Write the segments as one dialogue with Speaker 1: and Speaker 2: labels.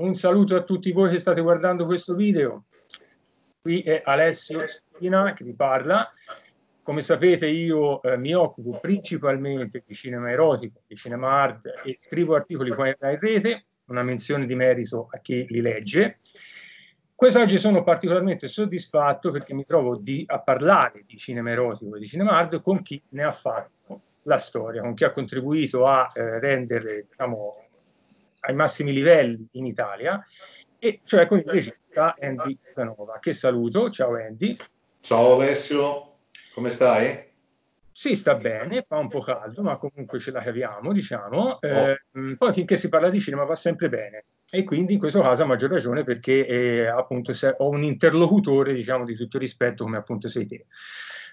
Speaker 1: un saluto a tutti voi che state guardando questo video. Qui è Alessio Spina che vi parla. Come sapete io eh, mi occupo principalmente di cinema erotico, di cinema art e scrivo articoli qua in rete, una menzione di merito a chi li legge. Quest'oggi sono particolarmente soddisfatto perché mi trovo di, a parlare di cinema erotico e di cinema art con chi ne ha fatto la storia, con chi ha contribuito a eh, rendere diciamo, ai massimi livelli in Italia, e cioè con il regista Andy Casanova, che saluto. Ciao Andy.
Speaker 2: Ciao Alessio, come stai?
Speaker 1: Sì, sta bene, fa un po' caldo, ma comunque ce la caviamo, diciamo. Oh. Eh, poi finché si parla di cinema va sempre bene. E quindi in questo caso a maggior ragione perché eh, appunto ho un interlocutore, diciamo, di tutto rispetto come appunto sei te.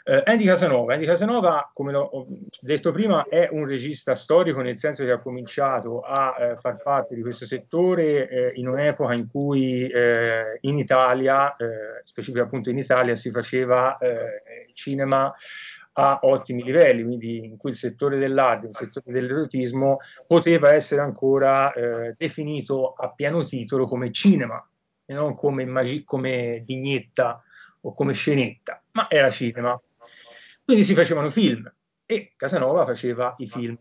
Speaker 1: Uh, Andy Casanova. Andy Casanova, come ho detto prima, è un regista storico nel senso che ha cominciato a uh, far parte di questo settore uh, in un'epoca in cui in Italia, specifico appunto in Italia, si faceva cinema a ottimi livelli, quindi in cui il settore dell'arte, il settore dell'erotismo poteva essere ancora definito a pieno titolo come cinema e non come, magi- come vignetta o come scenetta, ma era cinema. Quindi si facevano film e Casanova faceva i film.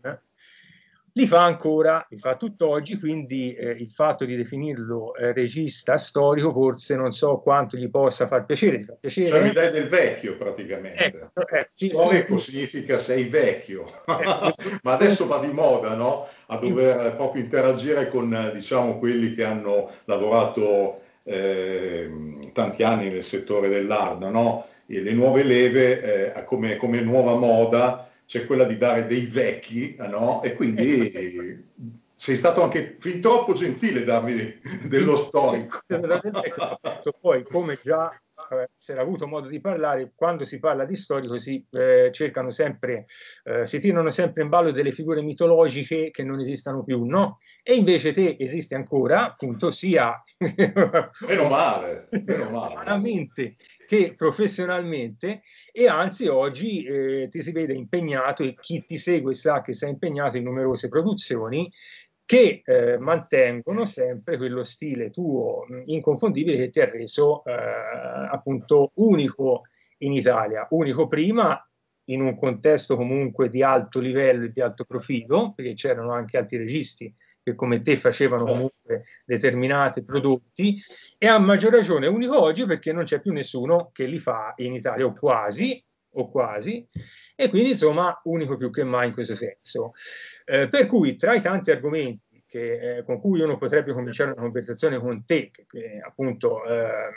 Speaker 1: Li fa ancora, li fa tutt'oggi, quindi eh, il fatto di definirlo eh, regista storico forse non so quanto gli possa far piacere. Fa piacere.
Speaker 2: Cioè l'idea del vecchio praticamente. Ecco, eh, sì, Storico sì, significa sei vecchio, ecco. ma adesso va di moda no? a dover proprio interagire con diciamo, quelli che hanno lavorato eh, tanti anni nel settore dell'arte, no? Le nuove leve eh, come, come, nuova moda c'è quella di dare dei vecchi, no? E quindi sei stato anche fin troppo gentile darmi dello storico.
Speaker 1: Poi, come già si era avuto modo di parlare, quando si parla di storico si eh, cercano sempre, eh, si tirano sempre in ballo delle figure mitologiche che non esistano più, no? E invece te esiste ancora, appunto, sia
Speaker 2: meno male, meno male.
Speaker 1: Che professionalmente e anzi oggi eh, ti si vede impegnato e chi ti segue sa che sei impegnato in numerose produzioni che eh, mantengono sempre quello stile tuo inconfondibile che ti ha reso eh, appunto unico in Italia, unico prima in un contesto comunque di alto livello e di alto profilo, perché c'erano anche altri registi che come te facevano comunque determinati prodotti e a maggior ragione unico oggi perché non c'è più nessuno che li fa in Italia o quasi o quasi e quindi insomma unico più che mai in questo senso. Eh, per cui tra i tanti argomenti che, eh, con cui uno potrebbe cominciare una conversazione con te che, che appunto eh,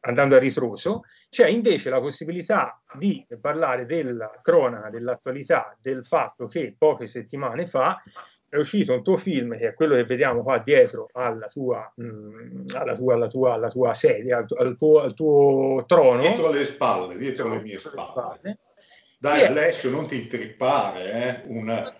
Speaker 1: andando a ritroso c'è invece la possibilità di parlare della cronaca dell'attualità del fatto che poche settimane fa è uscito un tuo film, che è quello che vediamo qua dietro alla tua, mh, mm, alla tua, alla tua, alla tua sedia, al, al, tuo, al, tuo, trono.
Speaker 2: Dietro le spalle, dietro le mie spalle. Dai, Alessio, non ti trippare, eh? Una,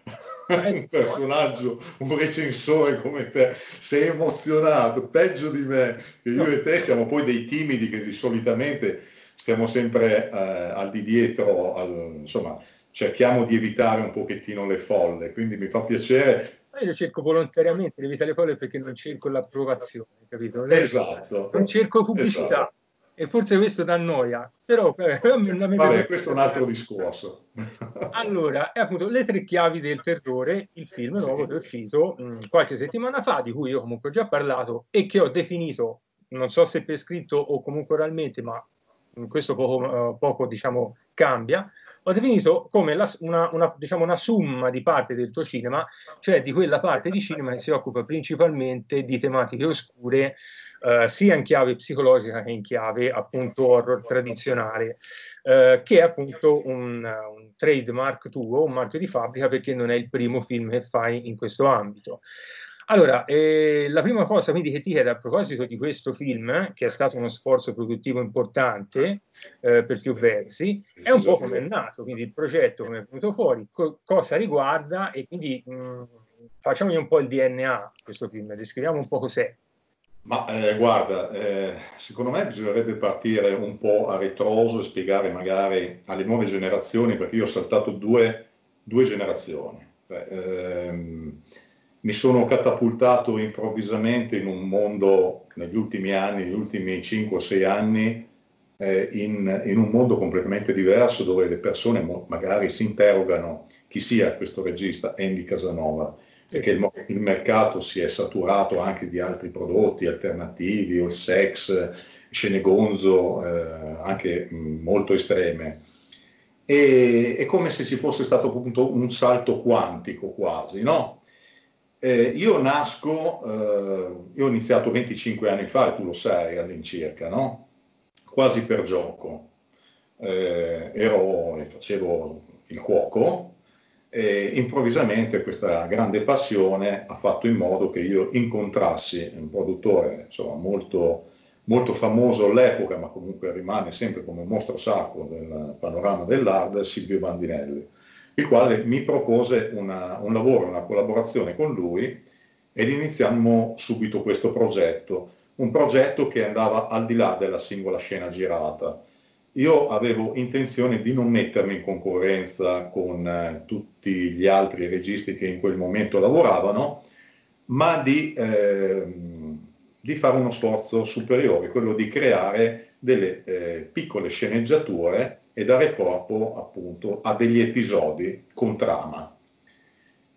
Speaker 2: un personaggio, un recensore come te, sei emozionato, peggio di me, che io e te siamo poi dei timidi che solitamente stiamo sempre eh, al di dietro, al, insomma, cerchiamo di evitare un pochettino le folle, quindi mi fa piacere.
Speaker 1: Io cerco volontariamente di evitare le folle perché non cerco l'approvazione, capito?
Speaker 2: Esatto.
Speaker 1: Non cerco pubblicità. Esatto. E forse questo dà noia, però
Speaker 2: eh, Vabbè, questo è un altro discorso.
Speaker 1: allora, è appunto Le tre chiavi del terrore, il film sì. nuovo che è uscito mh, mm, qualche settimana fa, di cui io comunque ho già parlato e che ho definito, non so se per scritto o comunque oralmente, ma questo poco, uh, poco diciamo cambia, ho definito come la, una, una, diciamo una summa di parte del tuo cinema, cioè di quella parte di cinema che si occupa principalmente di tematiche oscure, eh, sia in chiave psicologica che in chiave appunto horror tradizionale, eh, che è appunto un, un trademark tuo, un marchio di fabbrica, perché non è il primo film che fai in questo ambito. Allora, eh, la prima cosa quindi che ti chiedo a proposito di questo film, che è stato uno sforzo produttivo importante eh, per più versi, è un po' come è nato, quindi il progetto come è venuto fuori, co- cosa riguarda e quindi mh, facciamogli un po' il DNA di questo film, descriviamo un po' cos'è.
Speaker 2: Ma eh, guarda, eh, secondo me bisognerebbe partire un po' a ritroso e spiegare magari alle nuove generazioni, perché io ho saltato due, due generazioni. Beh, ehm, mi sono catapultato improvvisamente in un mondo, negli ultimi anni, negli ultimi 5-6 anni, eh, in, in, un mondo completamente diverso dove le persone magari si interrogano chi sia questo regista Andy Casanova, perché il, il, mercato si è saturato anche di altri prodotti alternativi o il sex, scene gonzo, eh, anche molto estreme. E, è come se ci fosse stato appunto un salto quantico quasi, no? Eh, io nasco, eh, io ho iniziato 25 anni fa, tu lo sai all'incirca, no? quasi per gioco. Eh, ero, facevo il cuoco e improvvisamente questa grande passione ha fatto in modo che io incontrassi un produttore insomma, molto, molto famoso all'epoca, ma comunque rimane sempre come un mostro sacro del panorama dell'hard, Silvio Bandinelli il quale mi propose una, un lavoro, una collaborazione con lui ed iniziammo subito questo progetto, un progetto che andava al di là della singola scena girata. Io avevo intenzione di non mettermi in concorrenza con eh, tutti gli altri registi che in quel momento lavoravano, ma di, eh, di fare uno sforzo superiore, quello di creare delle eh, piccole sceneggiature e dare corpo appunto a degli episodi con trama.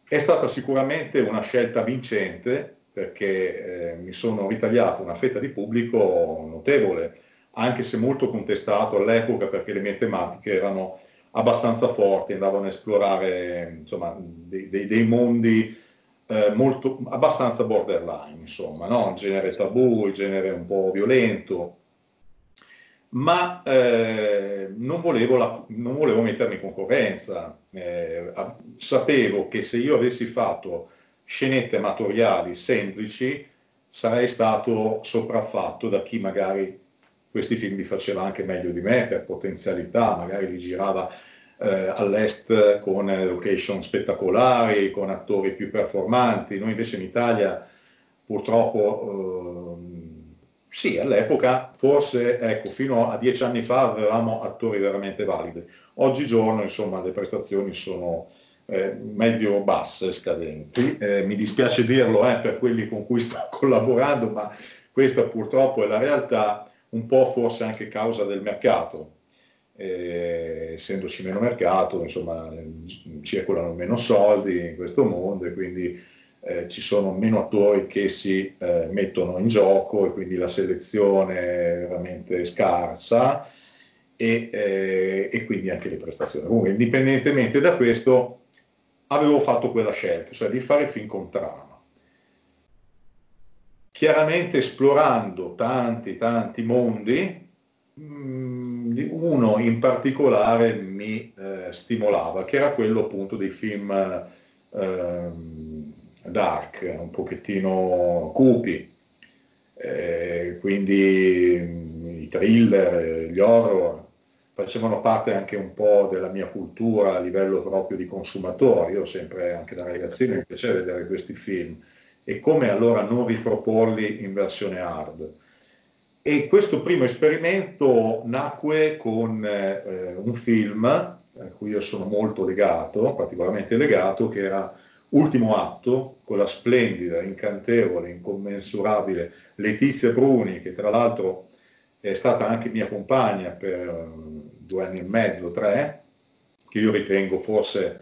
Speaker 2: È stata sicuramente una scelta vincente perché eh, mi sono ritagliato una fetta di pubblico notevole, anche se molto contestato all'epoca perché le mie tematiche erano abbastanza forti, andavano a esplorare insomma, dei, dei, dei mondi eh, molto, abbastanza borderline, insomma, no? il genere tabù, il genere un po' violento, ma eh, non, volevo la, non, volevo mettermi in concorrenza. Eh, sapevo che se io avessi fatto scenette amatoriali semplici sarei stato sopraffatto da chi magari questi film li faceva anche meglio di me per potenzialità, magari li girava eh, all'est con location spettacolari, con attori più performanti. Noi invece in Italia purtroppo eh, sì, all'epoca forse, ecco, fino a dieci anni fa avevamo attori veramente validi. Oggigiorno, insomma, le prestazioni sono eh, medio basse, scadenti. Eh, mi dispiace dirlo eh, per quelli con cui sto collaborando, ma questa purtroppo è la realtà, un po' forse anche causa del mercato. Eh, essendoci meno mercato, insomma, circolano meno soldi in questo mondo e quindi eh, ci sono meno attori che si eh, mettono in gioco e quindi la selezione è veramente scarsa e, eh, e quindi anche le prestazioni. Comunque, indipendentemente da questo, avevo fatto quella scelta, cioè di fare film con trama. Chiaramente esplorando tanti, tanti mondi, mm, uno in particolare mi eh, stimolava, che era quello appunto dei film eh, dark, un pochettino cupi, eh, quindi mm, i thriller, gli horror facevano parte anche un po' della mia cultura a livello proprio di consumatore. Io sempre, anche da ragazzino, mi piaceva vedere questi film. E come allora non riproporli in versione hard? E questo primo esperimento nacque con eh, un film a cui io sono molto legato, particolarmente legato, che era Ultimo atto, con la splendida, incantevole, incommensurabile Letizia Bruni, che tra l'altro è stata anche mia compagna per eh, due anni e mezzo, tre, che io ritengo forse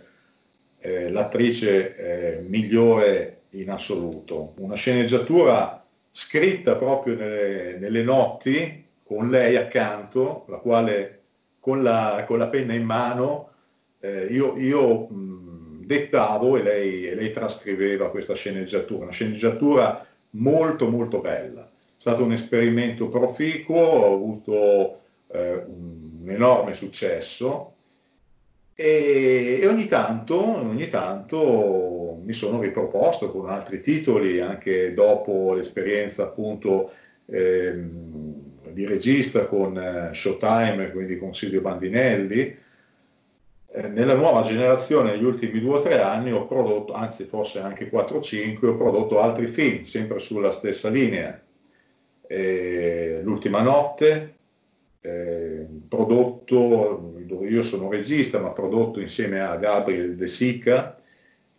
Speaker 2: eh, l'attrice eh, migliore in assoluto. Una sceneggiatura scritta proprio nelle, nelle, notti, con lei accanto, la quale con la, con la penna in mano, eh, io, io mh, dettavo e lei, e lei trascriveva questa sceneggiatura, una sceneggiatura molto molto bella. È stato un esperimento proficuo, ho avuto eh, un enorme successo. E, e ogni, tanto, ogni tanto mi sono riproposto con altri titoli, anche dopo l'esperienza appunto eh, di regista con eh, Showtime, quindi con Silvio Bandinelli, eh, nella nuova generazione, negli ultimi due o tre anni, ho prodotto, anzi forse anche 4 o 5, ho prodotto altri film, sempre sulla stessa linea. Eh, L'ultima notte, eh, prodotto, io sono regista, ma prodotto insieme a Gabriel De Sica,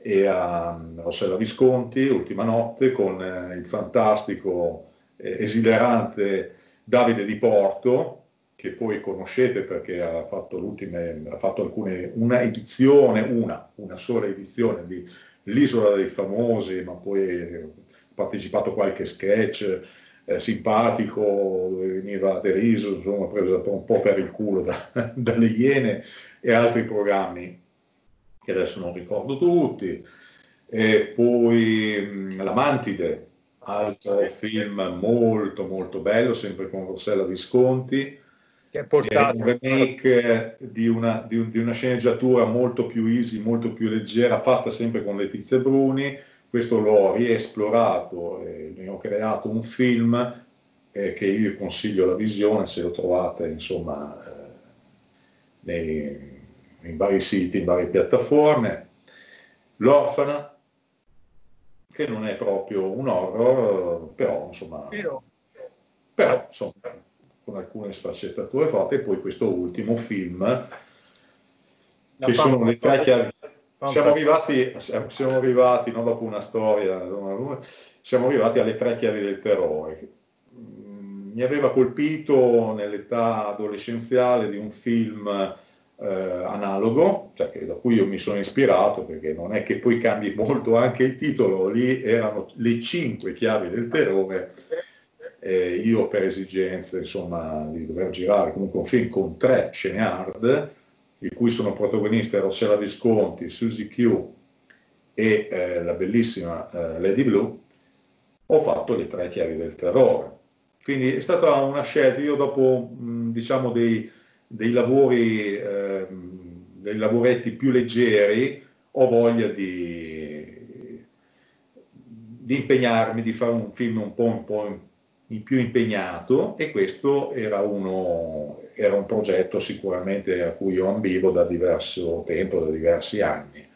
Speaker 2: e a Rossella Visconti, Ultima Notte, con eh, il fantastico, eh, esilerante Davide Di Porto, che poi conoscete perché ha fatto, ha fatto alcune, una edizione, una, una sola edizione di L'isola dei famosi, ma poi ha partecipato a qualche sketch eh, simpatico, veniva deriso, insomma, preso un po' per il culo da, dalle Iene e altri programmi che adesso non ricordo tutti. E poi mm, La Mantide, altro film molto molto bello, sempre con Rossella Visconti, che è portato... un remake di una, di, un, di una, sceneggiatura molto più easy, molto più leggera, fatta sempre con Letizia Bruni. Questo l'ho riesplorato e ne ho creato un film eh, che io consiglio la visione se lo trovate insomma eh, nei, in vari siti, in varie piattaforme. L'orfana, che non è proprio un horror, però insomma... Però insomma, con alcune sfaccettature forti, e poi questo ultimo film, La che sono le tre chiavi. Siamo arrivati, siamo arrivati no, dopo una storia, siamo arrivati alle tre chiavi del terrore. Mi aveva colpito nell'età adolescenziale di un film eh, analogo, cioè che, da cui io mi sono ispirato, perché non è che poi cambi molto anche il titolo, lì erano le cinque chiavi del terrore eh, io per esigenze insomma, di dover girare comunque un film con tre scene hard, di cui sono protagoniste Rossella Visconti, Susie Q e eh, la bellissima eh, Lady Blue, ho fatto le tre chiavi del terrore. Quindi è stata una scelta, io dopo mh, diciamo dei, dei lavori, eh, dei lavoretti più leggeri, ho voglia di, di impegnarmi, di fare un film un po', un po' più impegnato e questo era, uno, era un progetto sicuramente a cui io ambivo da diverso tempo, da diversi anni.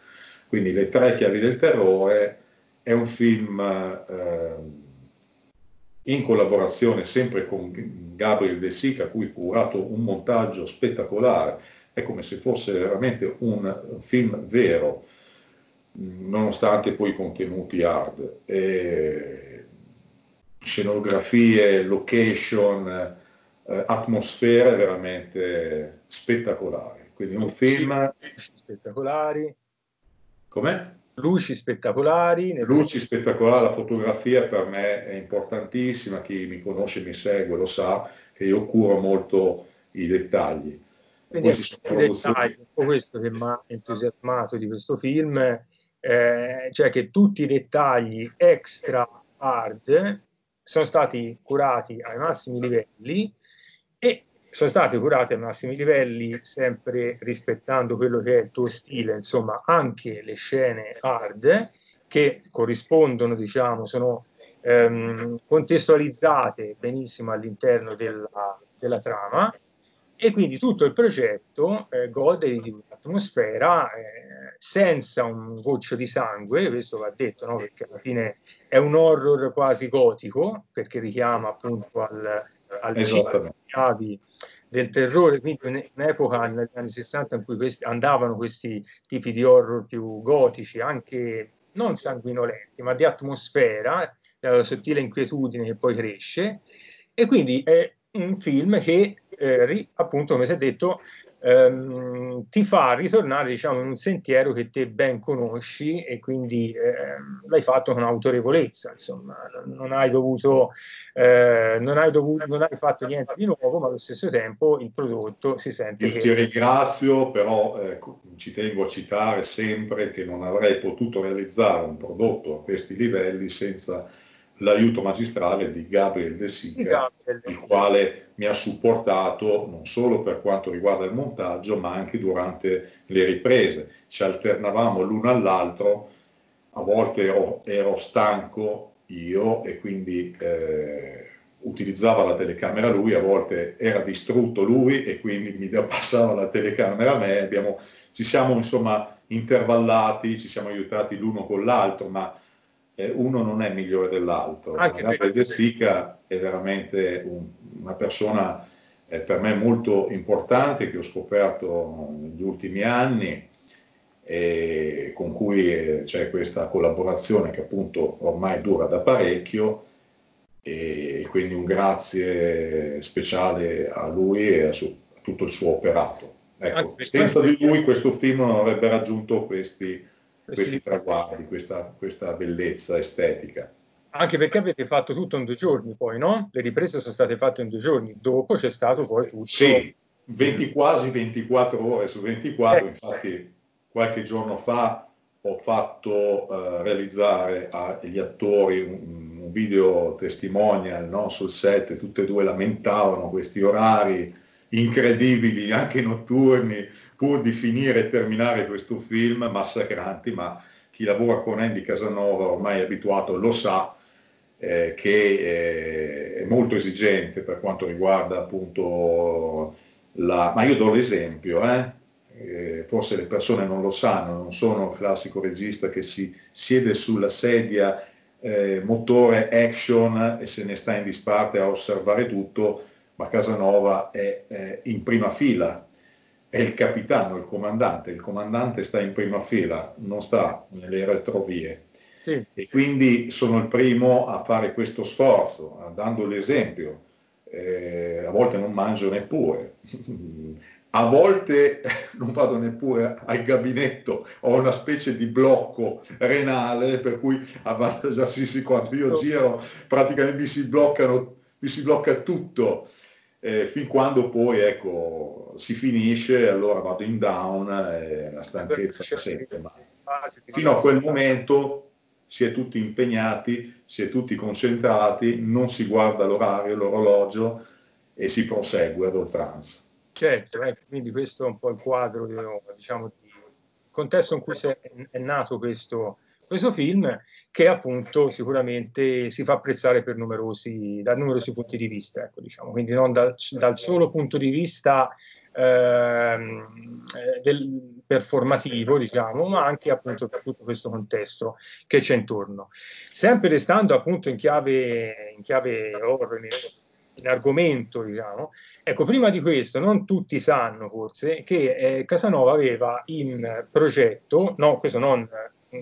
Speaker 2: Quindi Le tre chiavi del terrore è un film eh, in collaborazione sempre con Gabriel De Sica, a cui ho curato un montaggio spettacolare, è come se fosse veramente un film vero, nonostante poi i contenuti hard. E scenografie, location, eh, atmosfere veramente spettacolari. Quindi un film...
Speaker 1: Spettacolari.
Speaker 2: Com'è?
Speaker 1: Luci spettacolari.
Speaker 2: Luci spettacolari, la fotografia per me è importantissima, chi mi conosce, mi segue, lo sa, che io curo molto i dettagli.
Speaker 1: Quindi dettagli, un questo che mi ha entusiasmato di questo film, eh, cioè che tutti i dettagli extra hard sono stati curati ai massimi livelli e sono stati curati ai massimi livelli sempre rispettando quello che è il tuo stile, insomma anche le scene hard che corrispondono, diciamo, sono ehm, contestualizzate benissimo all'interno della, della trama e quindi tutto il progetto eh, gode di un'atmosfera eh, senza un goccio di sangue, questo va detto, no? perché alla fine è un horror quasi gotico, perché richiama appunto al, alle chiavi del terrore, quindi un'epoca negli anni 60 in cui questi, andavano questi tipi di horror più gotici, anche non sanguinolenti, ma di atmosfera, la sottile inquietudine che poi cresce, e quindi è un film che eh, appunto, come si è detto, ehm, ti fa ritornare diciamo, in un sentiero che te ben conosci e quindi ehm, l'hai fatto con autorevolezza, insomma, non hai dovuto, eh, non hai dovuto, non hai fatto niente di nuovo, ma allo stesso tempo il prodotto si sente.
Speaker 2: Io che... ti ringrazio, però ecco, ci tengo a citare sempre che non avrei potuto realizzare un prodotto a questi livelli senza l'aiuto magistrale di Gabriel De Sica, il quale mi ha supportato non solo per quanto riguarda il montaggio, ma anche durante le riprese. Ci alternavamo l'uno all'altro, a volte ero, ero stanco io e quindi eh, utilizzava la telecamera lui, a volte era distrutto lui e quindi mi passava la telecamera a me. Abbiamo, ci siamo insomma intervallati, ci siamo aiutati l'uno con l'altro, ma eh, uno non è migliore dell'altro. Anche De Sica è veramente un, una persona eh, per me molto importante che ho scoperto negli ultimi anni e con cui eh, c'è questa collaborazione che appunto ormai dura da parecchio e quindi un grazie speciale a lui e a, su, a tutto il suo operato. Ecco, senza di lui questo film non avrebbe raggiunto questi, questi traguardi, questa, questa bellezza estetica.
Speaker 1: Anche perché avete fatto tutto in due giorni poi, no? Le riprese sono state fatte in due giorni, dopo c'è stato poi tutto...
Speaker 2: Sì, 20, quasi 24 ore su 24, eh, infatti qualche giorno fa ho fatto uh, realizzare agli attori un, un video testimonial no, sul set, tutte e due lamentavano questi orari incredibili, anche notturni, pur di finire e terminare questo film, massacranti, ma chi lavora con Andy Casanova ormai è abituato, lo sa, eh, che eh, è molto esigente per quanto riguarda appunto la... Ma io do l'esempio, eh? eh, forse le persone non lo sanno, non sono il classico regista che si siede sulla sedia eh, motore action e se ne sta in disparte a osservare tutto, ma Casanova è, è in prima fila, è il capitano, il comandante, il comandante sta in prima fila, non sta nelle retrovie. Sì. E quindi sono il primo a fare questo sforzo, dando l'esempio. Eh, a volte non mangio neppure, a volte non vado neppure al gabinetto, ho una specie di blocco renale per cui già sì, sì, quando io giro praticamente mi si, bloccano, mi si blocca tutto, eh, fin quando poi ecco, si finisce, allora vado in down e la stanchezza si sente mai. Fino a quel momento si è tutti impegnati, si è tutti concentrati, non si guarda l'orario, l'orologio e si prosegue ad oltranza.
Speaker 1: Certo, eh, quindi questo è un po' il quadro, diciamo, di contesto in cui è nato questo, questo film, che appunto sicuramente si fa apprezzare numerosi, da numerosi punti di vista, ecco, diciamo. quindi non dal, dal, solo punto di vista ehm, eh, del performativo, diciamo, ma anche appunto per tutto questo contesto che c'è intorno. Sempre restando appunto in chiave, in chiave horror, in argomento, diciamo. Ecco, prima di questo, non tutti sanno forse che eh, Casanova aveva in progetto, no, questo non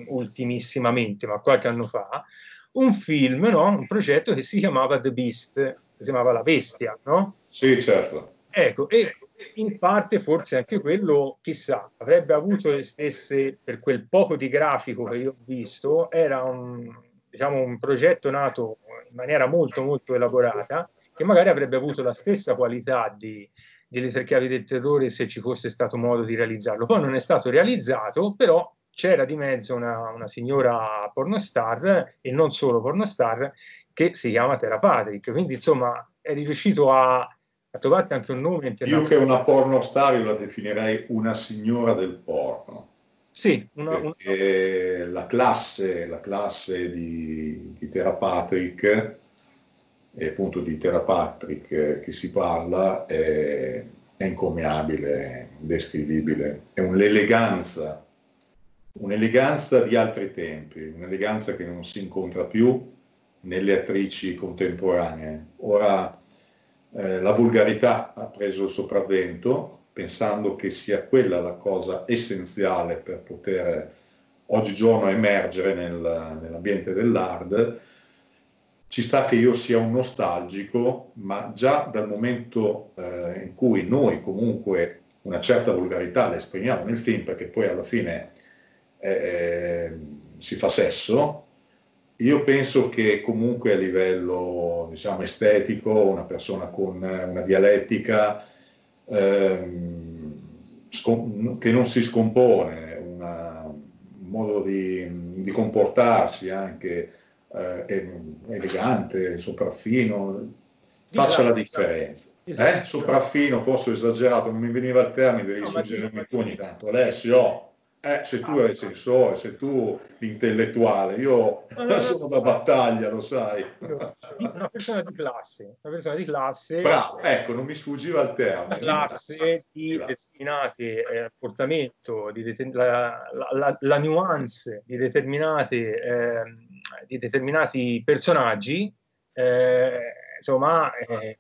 Speaker 1: ultimissimamente, ma qualche anno fa, un film, no? un progetto che si chiamava The Beast, si chiamava La Bestia, no?
Speaker 2: Sì, certo.
Speaker 1: Ecco, e in parte forse anche quello, chissà, avrebbe avuto le stesse, per quel poco di grafico che io ho visto, era un, diciamo, un progetto nato in maniera molto molto elaborata, che magari avrebbe avuto la stessa qualità di, delle tre chiavi del terrore se ci fosse stato modo di realizzarlo. Poi non è stato realizzato, però c'era di mezzo una, una signora pornostar, e non solo pornostar, che si chiama Tera Patrick. Quindi, insomma, eri riuscito a, a trovarti anche un nome
Speaker 2: internazionale. Io che una pornostar io la definirei una signora del porno.
Speaker 1: Sì,
Speaker 2: una, una... La, classe, la classe di, di Tera Patrick e appunto di Terra Patrick eh, che si parla è, è incommiabile, indescrivibile, è un'eleganza, un'eleganza di altri tempi, un'eleganza che non si incontra più nelle attrici contemporanee. Ora eh, la volgarità ha preso il sopravvento, pensando che sia quella la cosa essenziale per poter oggigiorno emergere nel, nell'ambiente dell'art ci sta che io sia un nostalgico, ma già dal momento eh, in cui noi comunque una certa volgarità la esprimiamo nel film, perché poi alla fine eh, eh, si fa sesso, io penso che comunque a livello diciamo, estetico una persona con una dialettica ehm, che non si scompone, una, un modo di, di comportarsi anche eh, elegante, sopraffino, faccia la differenza. Eh? Sopraffino, forse esagerato, non mi veniva il termine, devi no, suggerirmi tu ogni tanto. Alessio, eh, se tu hai il sensore, se tu l'intellettuale, io no, sono da battaglia, lo sai.
Speaker 1: Una persona di classe, una persona di classe.
Speaker 2: Bravo, ecco, non mi sfuggiva il termine.
Speaker 1: classe di determinati eh, portamento, di det- la, la, la, la, nuance di, determinate, eh, di determinati personaggi, eh, insomma, eh,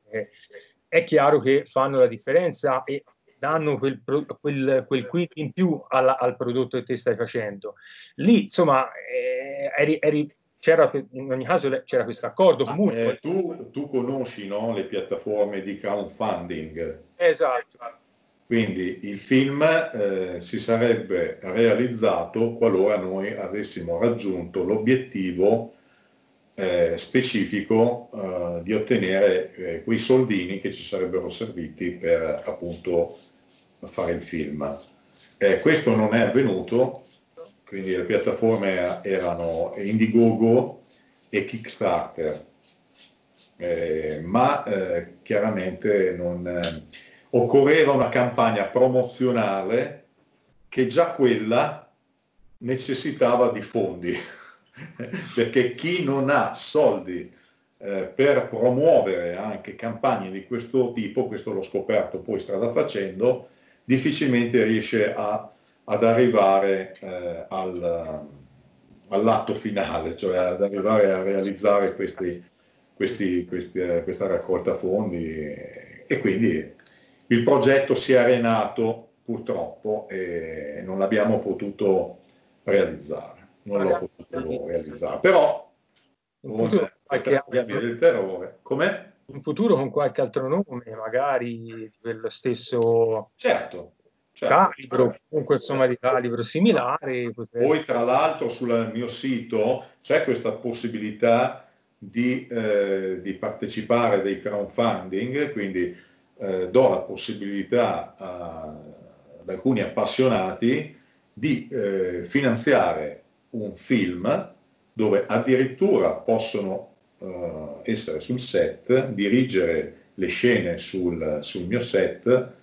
Speaker 1: è chiaro che fanno la differenza e danno quel, quel, quel quid in più alla, al prodotto che te stai facendo. Lì, insomma, eh, eri, eri, c'era, in ogni caso c'era questo accordo comunque.
Speaker 2: Eh, tu, tu, conosci no, le piattaforme di crowdfunding?
Speaker 1: Esatto.
Speaker 2: Quindi il film eh, si sarebbe realizzato qualora noi avessimo raggiunto l'obiettivo eh, specifico eh, di ottenere eh, quei soldini che ci sarebbero serviti per appunto fare il film. Eh, questo non è avvenuto, quindi le piattaforme erano Indiegogo e Kickstarter, eh, ma eh, chiaramente non, occorreva una campagna promozionale che già quella necessitava di fondi perché chi non ha soldi eh, per promuovere anche campagne di questo tipo, questo l'ho scoperto poi strada facendo, difficilmente riesce a, ad arrivare eh, al, all'atto finale, cioè ad arrivare a realizzare questi, questi, questi, eh, questa raccolta fondi e quindi il progetto si è arenato purtroppo e non l'abbiamo potuto realizzare non l'ho potuto realizzare. Però qualche altro... del terrore. Com'è?
Speaker 1: In futuro con qualche altro nome, magari quello stesso
Speaker 2: certo,
Speaker 1: certo. calibro, comunque insomma di calibro similare.
Speaker 2: Potrebbe... Poi tra l'altro sul mio sito c'è questa possibilità di, eh, di partecipare dei crowdfunding, quindi eh, do la possibilità a, ad alcuni appassionati di eh, finanziare un film dove addirittura possono uh, essere sul set, dirigere le scene sul, sul, mio set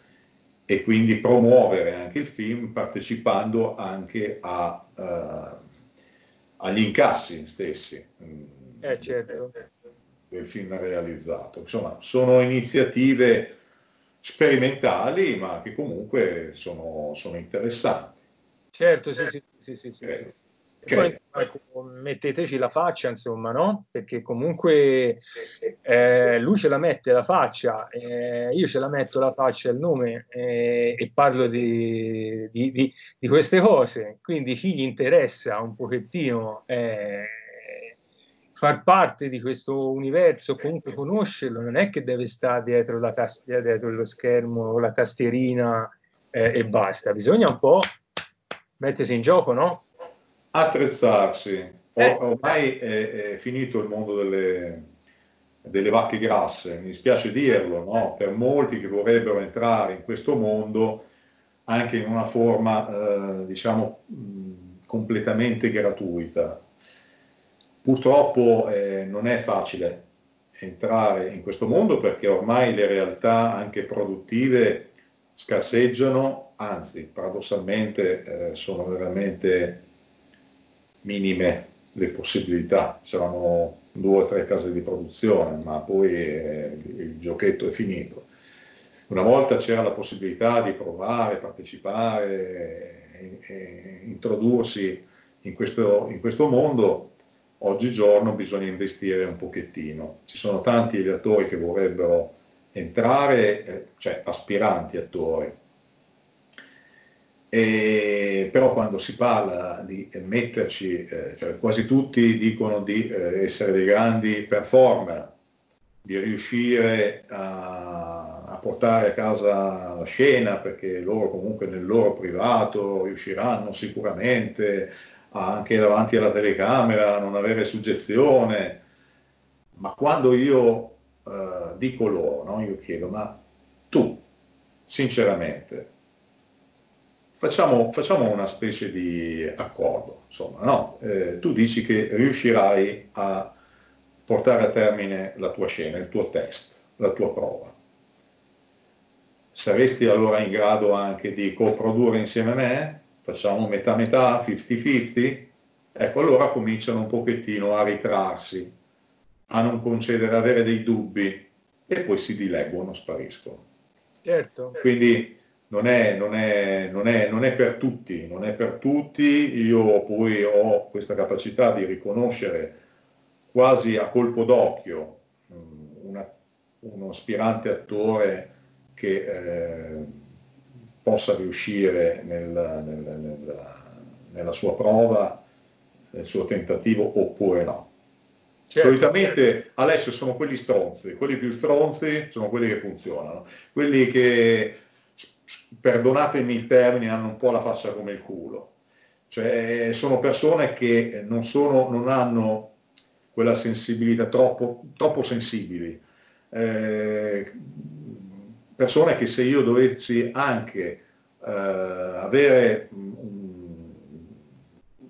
Speaker 2: e quindi promuovere anche il film partecipando anche a, uh, agli incassi stessi
Speaker 1: mm, eh, certo.
Speaker 2: del film realizzato. Insomma, sono iniziative sperimentali ma che comunque sono, sono interessanti.
Speaker 1: Certo, sì, sì, sì, sì, sì. Eh, poi ecco, metteteci la faccia, insomma, no? Perché comunque eh, lui ce la mette la faccia, eh, io ce la metto la faccia e il nome eh, e parlo di, di, di, di, queste cose. Quindi chi gli interessa un pochettino eh, far parte di questo universo, comunque conoscerlo, non è che deve stare dietro la tastiera, dietro lo schermo, la tastierina eh, e basta. Bisogna un po' mettersi in gioco, no?
Speaker 2: Attrezzarsi. Eh. ormai è, è, finito il mondo delle, delle, vacche grasse, mi spiace dirlo, no? per molti che vorrebbero entrare in questo mondo anche in una forma, eh, diciamo, mh, completamente gratuita. Purtroppo eh, non è facile entrare in questo mondo perché ormai le realtà anche produttive scarseggiano, anzi paradossalmente eh, sono veramente minime le possibilità, c'erano due o tre case di produzione, ma poi eh, il giochetto è finito. Una volta c'era la possibilità di provare, partecipare, e, e introdursi in questo, in questo mondo, oggigiorno bisogna investire un pochettino. Ci sono tanti attori che vorrebbero entrare, eh, cioè aspiranti attori, e, però quando si parla di metterci, eh, cioè quasi tutti dicono di eh, essere dei grandi performer, di riuscire a, a, portare a casa la scena perché loro comunque nel loro privato riusciranno sicuramente anche davanti alla telecamera a non avere suggezione, ma quando io eh, dico loro, no, io chiedo, ma tu sinceramente Facciamo, facciamo, una specie di accordo, insomma, no? eh, tu dici che riuscirai a portare a termine la tua scena, il tuo test, la tua prova. Saresti allora in grado anche di coprodurre insieme a me? Facciamo metà metà, 50-50? Ecco, allora cominciano un pochettino a ritrarsi, a non concedere, avere dei dubbi e poi si dileggono, spariscono.
Speaker 1: Certo.
Speaker 2: Quindi non è, non, è, non, è, non è, per tutti, non è per tutti, io poi ho questa capacità di riconoscere quasi a colpo d'occhio mm, una, uno aspirante attore che eh, possa riuscire nel, nel, nel, nella sua prova, nel suo tentativo oppure no. Certo. Solitamente Alessio sono quelli stronzi, quelli più stronzi sono quelli che funzionano, quelli che, perdonatemi il termine, hanno un po' la faccia come il culo. Cioè, sono persone che non, sono, non hanno quella sensibilità troppo, troppo sensibili. Eh, persone che se io dovessi anche eh, avere un,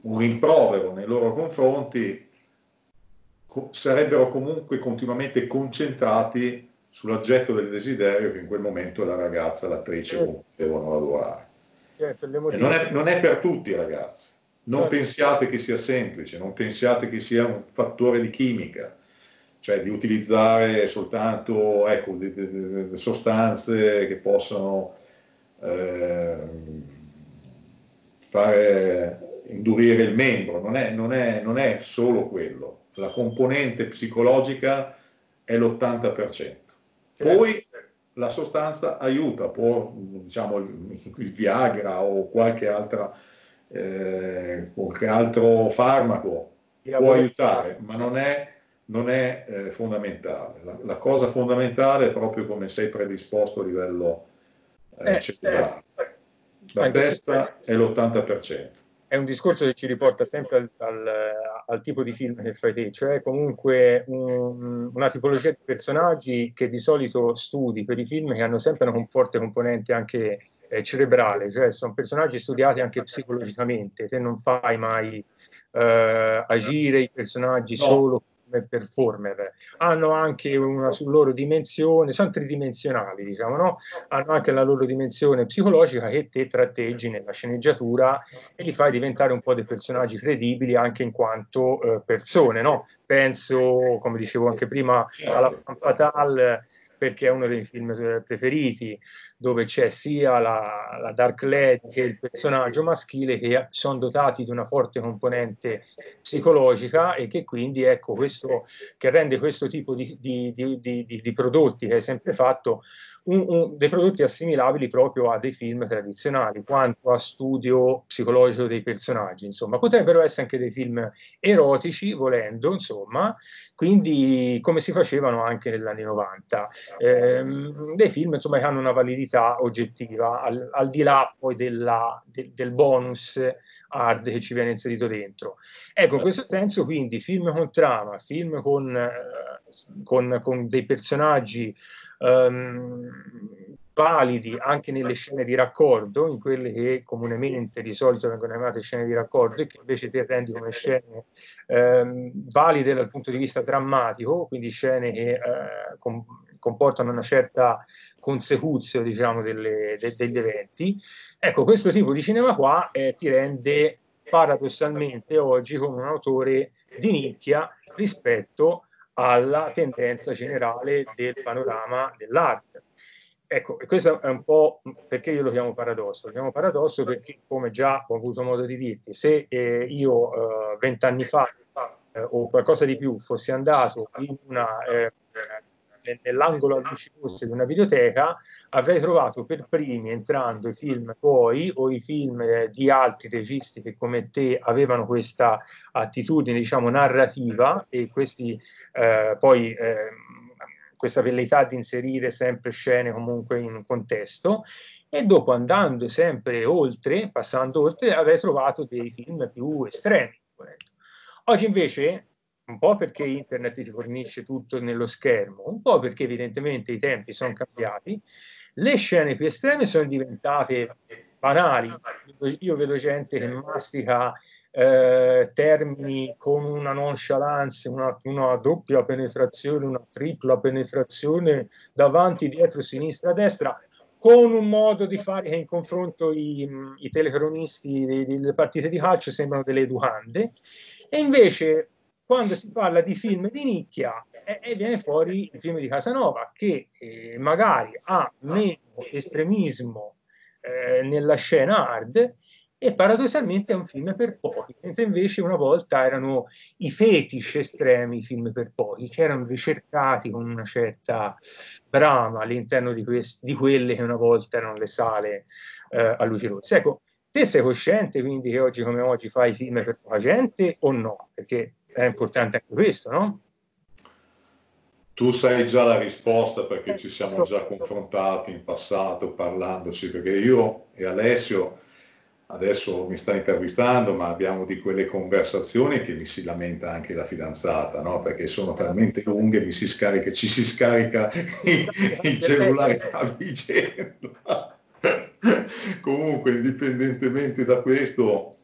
Speaker 2: un rimprovero nei loro confronti, co- sarebbero comunque continuamente concentrati sull'oggetto del desiderio che in quel momento la ragazza, l'attrice certo. devono lavorare. Certo, non, è, non, è, per tutti ragazzi, non certo. pensiate che sia semplice, non pensiate che sia un fattore di chimica, cioè di utilizzare soltanto ecco, de, de, de sostanze che possono eh, fare indurire il membro, non è, non, è, non è solo quello, la componente psicologica è l'80%. Poi la sostanza aiuta, può, diciamo, il, il Viagra o qualche, altra, eh, qualche altro farmaco può aiutare, ma non è, non è eh, fondamentale. La, la, cosa fondamentale è proprio come sei predisposto a livello eh, eh cellulare. Eh, la testa è l'80%
Speaker 1: è un discorso che ci riporta sempre al, al, al, tipo di film che fai te, cioè comunque un, una tipologia di personaggi che di solito studi per i film che hanno sempre una forte componente anche eh, cerebrale, cioè sono personaggi studiati anche psicologicamente, te non fai mai eh, agire i personaggi no. solo performer, hanno anche una loro dimensione, sono tridimensionali, diciamo, no? Hanno anche la loro dimensione psicologica che te tratteggi nella sceneggiatura e li fai diventare un po' dei personaggi credibili anche in quanto eh, persone, no? Penso, come dicevo anche prima, alla Fatale perché è uno dei film eh, preferiti, dove c'è sia la, la Dark Lady che il personaggio maschile che sono dotati di una forte componente psicologica e che quindi ecco questo che rende questo tipo di, di, di, di prodotti che hai sempre fatto un, un, dei prodotti assimilabili proprio a dei film tradizionali, quanto a studio psicologico dei personaggi, insomma, potrebbero essere anche dei film erotici, volendo, insomma, quindi come si facevano anche negli anni 90, ehm, dei film insomma, che hanno una validità oggettiva, al, al di là poi della, de, del bonus hard che ci viene inserito dentro. Ecco, in questo senso, quindi, film con trama, film con, eh, con, con dei personaggi um, validi anche nelle scene di raccordo, in quelle che comunemente di solito vengono chiamate scene di raccordo e che invece te rendi come scene um, valide dal punto di vista drammatico, quindi scene che uh, com- comportano una certa consecuzio diciamo, delle, de- degli eventi. Ecco, questo tipo di cinema qua eh, ti rende paradossalmente oggi come un autore di nicchia rispetto alla tendenza generale del panorama dell'arte. Ecco, e questo è un po' perché io lo chiamo paradosso. Lo chiamo paradosso perché, come già ho avuto modo di dirti, se eh, io eh, vent'anni fa eh, o qualcosa di più fossi andato in una eh, nell'angolo a luci rosse di una videoteca, avrei trovato per primi entrando i film tuoi o i film eh, di altri registi che come te avevano questa attitudine, diciamo, narrativa e questi eh, poi eh, questa velleità di inserire sempre scene comunque in un contesto e dopo andando sempre oltre, passando oltre, avrei trovato dei film più estremi. Oggi invece un po' perché internet ti fornisce tutto nello schermo, un po' perché evidentemente i tempi sono cambiati, le scene più estreme sono diventate banali. Io vedo gente che mastica eh, termini con una nonchalance, una, una, doppia penetrazione, una tripla penetrazione davanti, dietro, sinistra, destra, con un modo di fare che in confronto i, i telecronisti delle partite di calcio sembrano delle educande. E invece quando si parla di film di nicchia e, e viene fuori il film di Casanova che eh, magari ha meno estremismo eh, nella scena hard e paradossalmente è un film per pochi, mentre invece una volta erano i fetish estremi, i film per pochi, che erano ricercati con una certa brama all'interno di, quest- di quelle che una volta erano le sale eh, a luce rossa. Ecco, te sei cosciente quindi che oggi come oggi fai film per poca gente o no? Perché è importante anche questo, no?
Speaker 2: Tu sai già la risposta perché ci siamo già confrontati in passato parlandoci, perché io e Alessio adesso mi sta intervistando, ma abbiamo di quelle conversazioni che mi si lamenta anche la fidanzata, no? perché sono talmente lunghe, mi si scarica, ci si scarica il, il cellulare a vicenda. Comunque, indipendentemente da questo,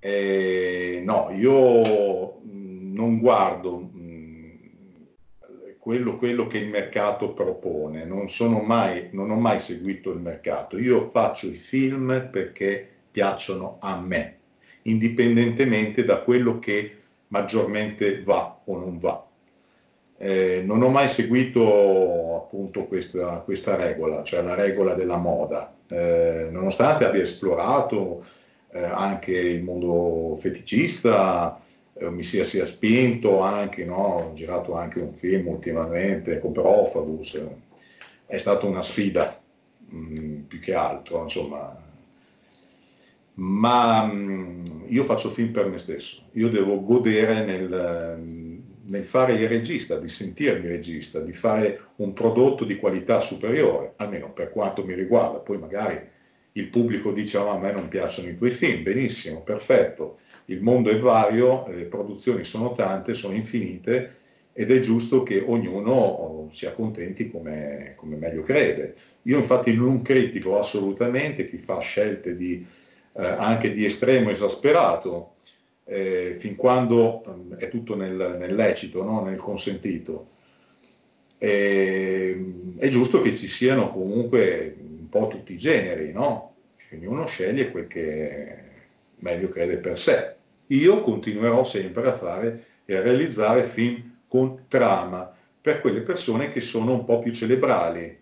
Speaker 2: eh, no, io non guardo quello, quello, che il mercato propone, non, mai, non ho mai seguito il mercato, io faccio i film perché piacciono a me, indipendentemente da quello che maggiormente va o non va. Eh, non ho mai seguito appunto questa, questa, regola, cioè la regola della moda, eh, nonostante abbia esplorato eh, anche il mondo feticista, eh, mi sia, sia spinto anche, no? ho girato anche un film ultimamente con Profabus, è stata una sfida mh, mm, più che altro, insomma. Ma mh, mm, io faccio film per me stesso, io devo godere nel, nel fare il regista, di sentirmi regista, di fare un prodotto di qualità superiore, almeno per quanto mi riguarda. Poi magari il pubblico dice oh, a me non piacciono i tuoi film, benissimo, perfetto il mondo è vario, le produzioni sono tante, sono infinite ed è giusto che ognuno si accontenti come, come meglio crede. Io infatti non critico assolutamente chi fa scelte di, eh, anche di estremo esasperato, eh, fin quando eh, è tutto nel, nel lecito, no? nel consentito. E, è giusto che ci siano comunque un po' tutti i generi, no? Ognuno sceglie quel che meglio crede per sé. Io continuerò sempre a fare e a realizzare film con trama per quelle persone che sono un po' più cerebrali,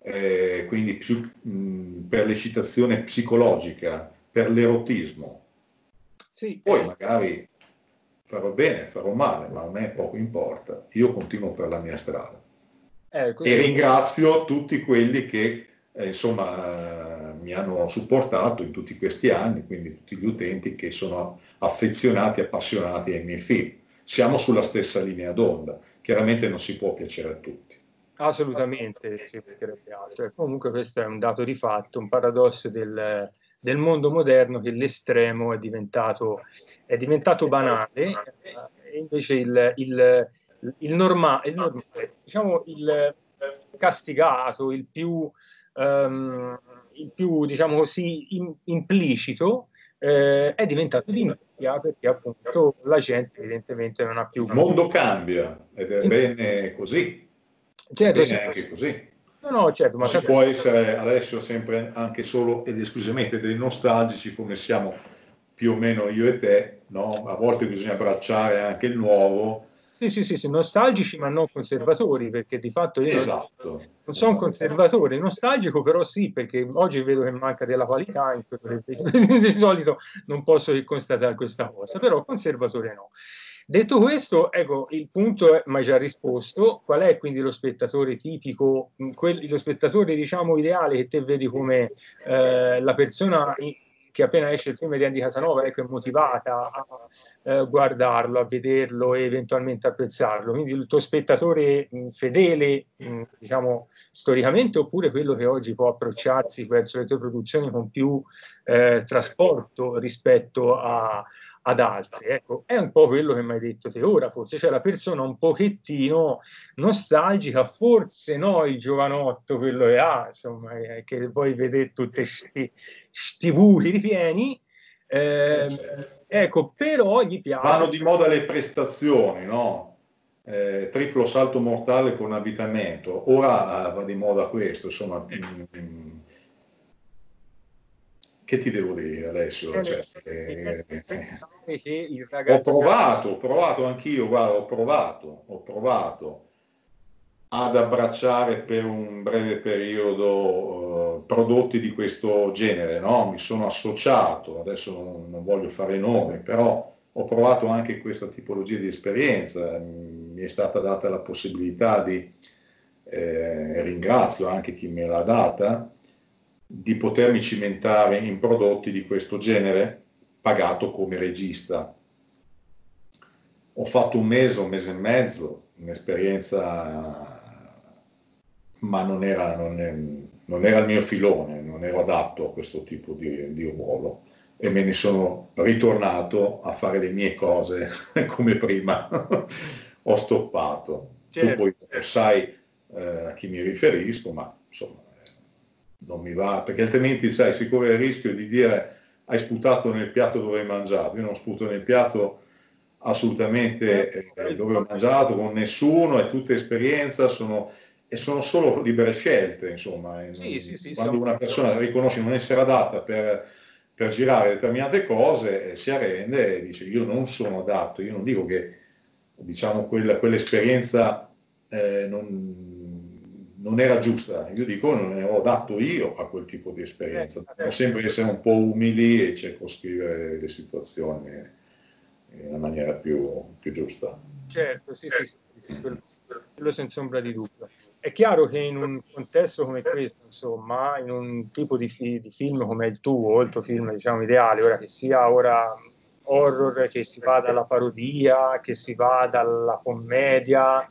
Speaker 2: eh, quindi più, mh, per l'eccitazione psicologica, per l'erotismo. Sì. Poi magari farò bene, farò male, ma a me poco importa. Io continuo per la mia strada. Eh, e ringrazio tutti quelli che eh, insomma, mi hanno supportato in tutti questi anni, quindi tutti gli utenti che sono affezionati, appassionati ai miei film. Siamo sulla stessa linea d'onda, chiaramente non si può piacere a tutti.
Speaker 1: Assolutamente, ci altro. Comunque questo è un dato di fatto, un paradosso del, del mondo moderno che l'estremo è diventato, è diventato banale e invece il, il, il, norma, il normale, diciamo il castigato, il più il più, diciamo così, in, implicito, eh, è diventato di nicchia perché appunto la gente evidentemente non ha più...
Speaker 2: Il mondo cambia ed è bene così. Certo, bene anche così. No, no, certo, ma si può essere adesso sempre anche solo ed esclusivamente dei nostalgici come siamo più o meno io e te, no? a volte bisogna abbracciare anche il nuovo
Speaker 1: sì, sì, sì, sì, nostalgici ma non conservatori, perché di fatto io esatto. non, sono un conservatore, nostalgico però sì, perché oggi vedo che manca della qualità, in di solito non posso che constatare questa cosa, però conservatore no. Detto questo, ecco, il punto è, ma già risposto, qual è quindi lo spettatore tipico, quel, lo spettatore diciamo ideale che te vedi come eh, la persona che appena esce il film di Andy Casanova ecco, è motivata a eh, guardarlo, a vederlo e eventualmente apprezzarlo. Quindi il tuo spettatore mh, fedele, mh, diciamo storicamente, oppure quello che oggi può approcciarsi verso le tue produzioni con più eh, trasporto rispetto a, ad altri. Ecco, è un po' quello che mi hai detto te ora, forse c'è la persona un pochettino nostalgica, forse no il giovanotto, quello che ha, insomma, eh, che poi vede tutti questi buchi ripieni. Eh, certo. Ecco, però gli piace.
Speaker 2: Vanno di moda le prestazioni, no? Eh, triplo salto mortale con avvitamento. Ora eh, va di moda questo, insomma. Mm, mm che ti devo dire adesso? Eh, cioè, eh. Ho provato, ho provato anch'io, guarda, ho provato, ho provato. ad abbracciare per un breve periodo uh, prodotti di questo genere, no? mi sono associato, adesso non, non, voglio fare nomi, però ho provato anche questa tipologia di esperienza, mi è stata data la possibilità di, eh, ringrazio anche chi me l'ha data, di potermi cimentare in prodotti di questo genere pagato come regista. Ho fatto un mese, un mese e mezzo, un'esperienza ma non era, non, è, non era, il mio filone, non ero adatto a questo tipo di, di, ruolo e me ne sono ritornato a fare le mie cose come prima. Ho stoppato. Certo. Tu poi sai eh, a chi mi riferisco, ma insomma non mi va, perché altrimenti sai, si corre il rischio di dire hai sputato nel piatto dove hai mangiato. Io non sputo nel piatto assolutamente eh, dove ho mangiato con nessuno, è tutta esperienza, sono e sono solo libere scelte, insomma. Sì, sì, sì, Quando una persona riconosce non essere adatta per, per girare determinate cose, eh, si arrende e dice io non sono adatto, io non dico che diciamo, quella, quell'esperienza eh, non, non, era giusta, io dico non ero adatto io a quel tipo di esperienza. Eh, Devo sempre essere un po' umili e circoscrivere le situazioni nella maniera più, più giusta.
Speaker 1: Certo, sì, sì, sì, quello, quello senza ombra di dubbio è chiaro che in un contesto come questo, insomma, in un tipo di, fi- di film come il tuo, il tuo film diciamo ideale, ora che sia ora horror, che si va dalla parodia, che si va dalla commedia,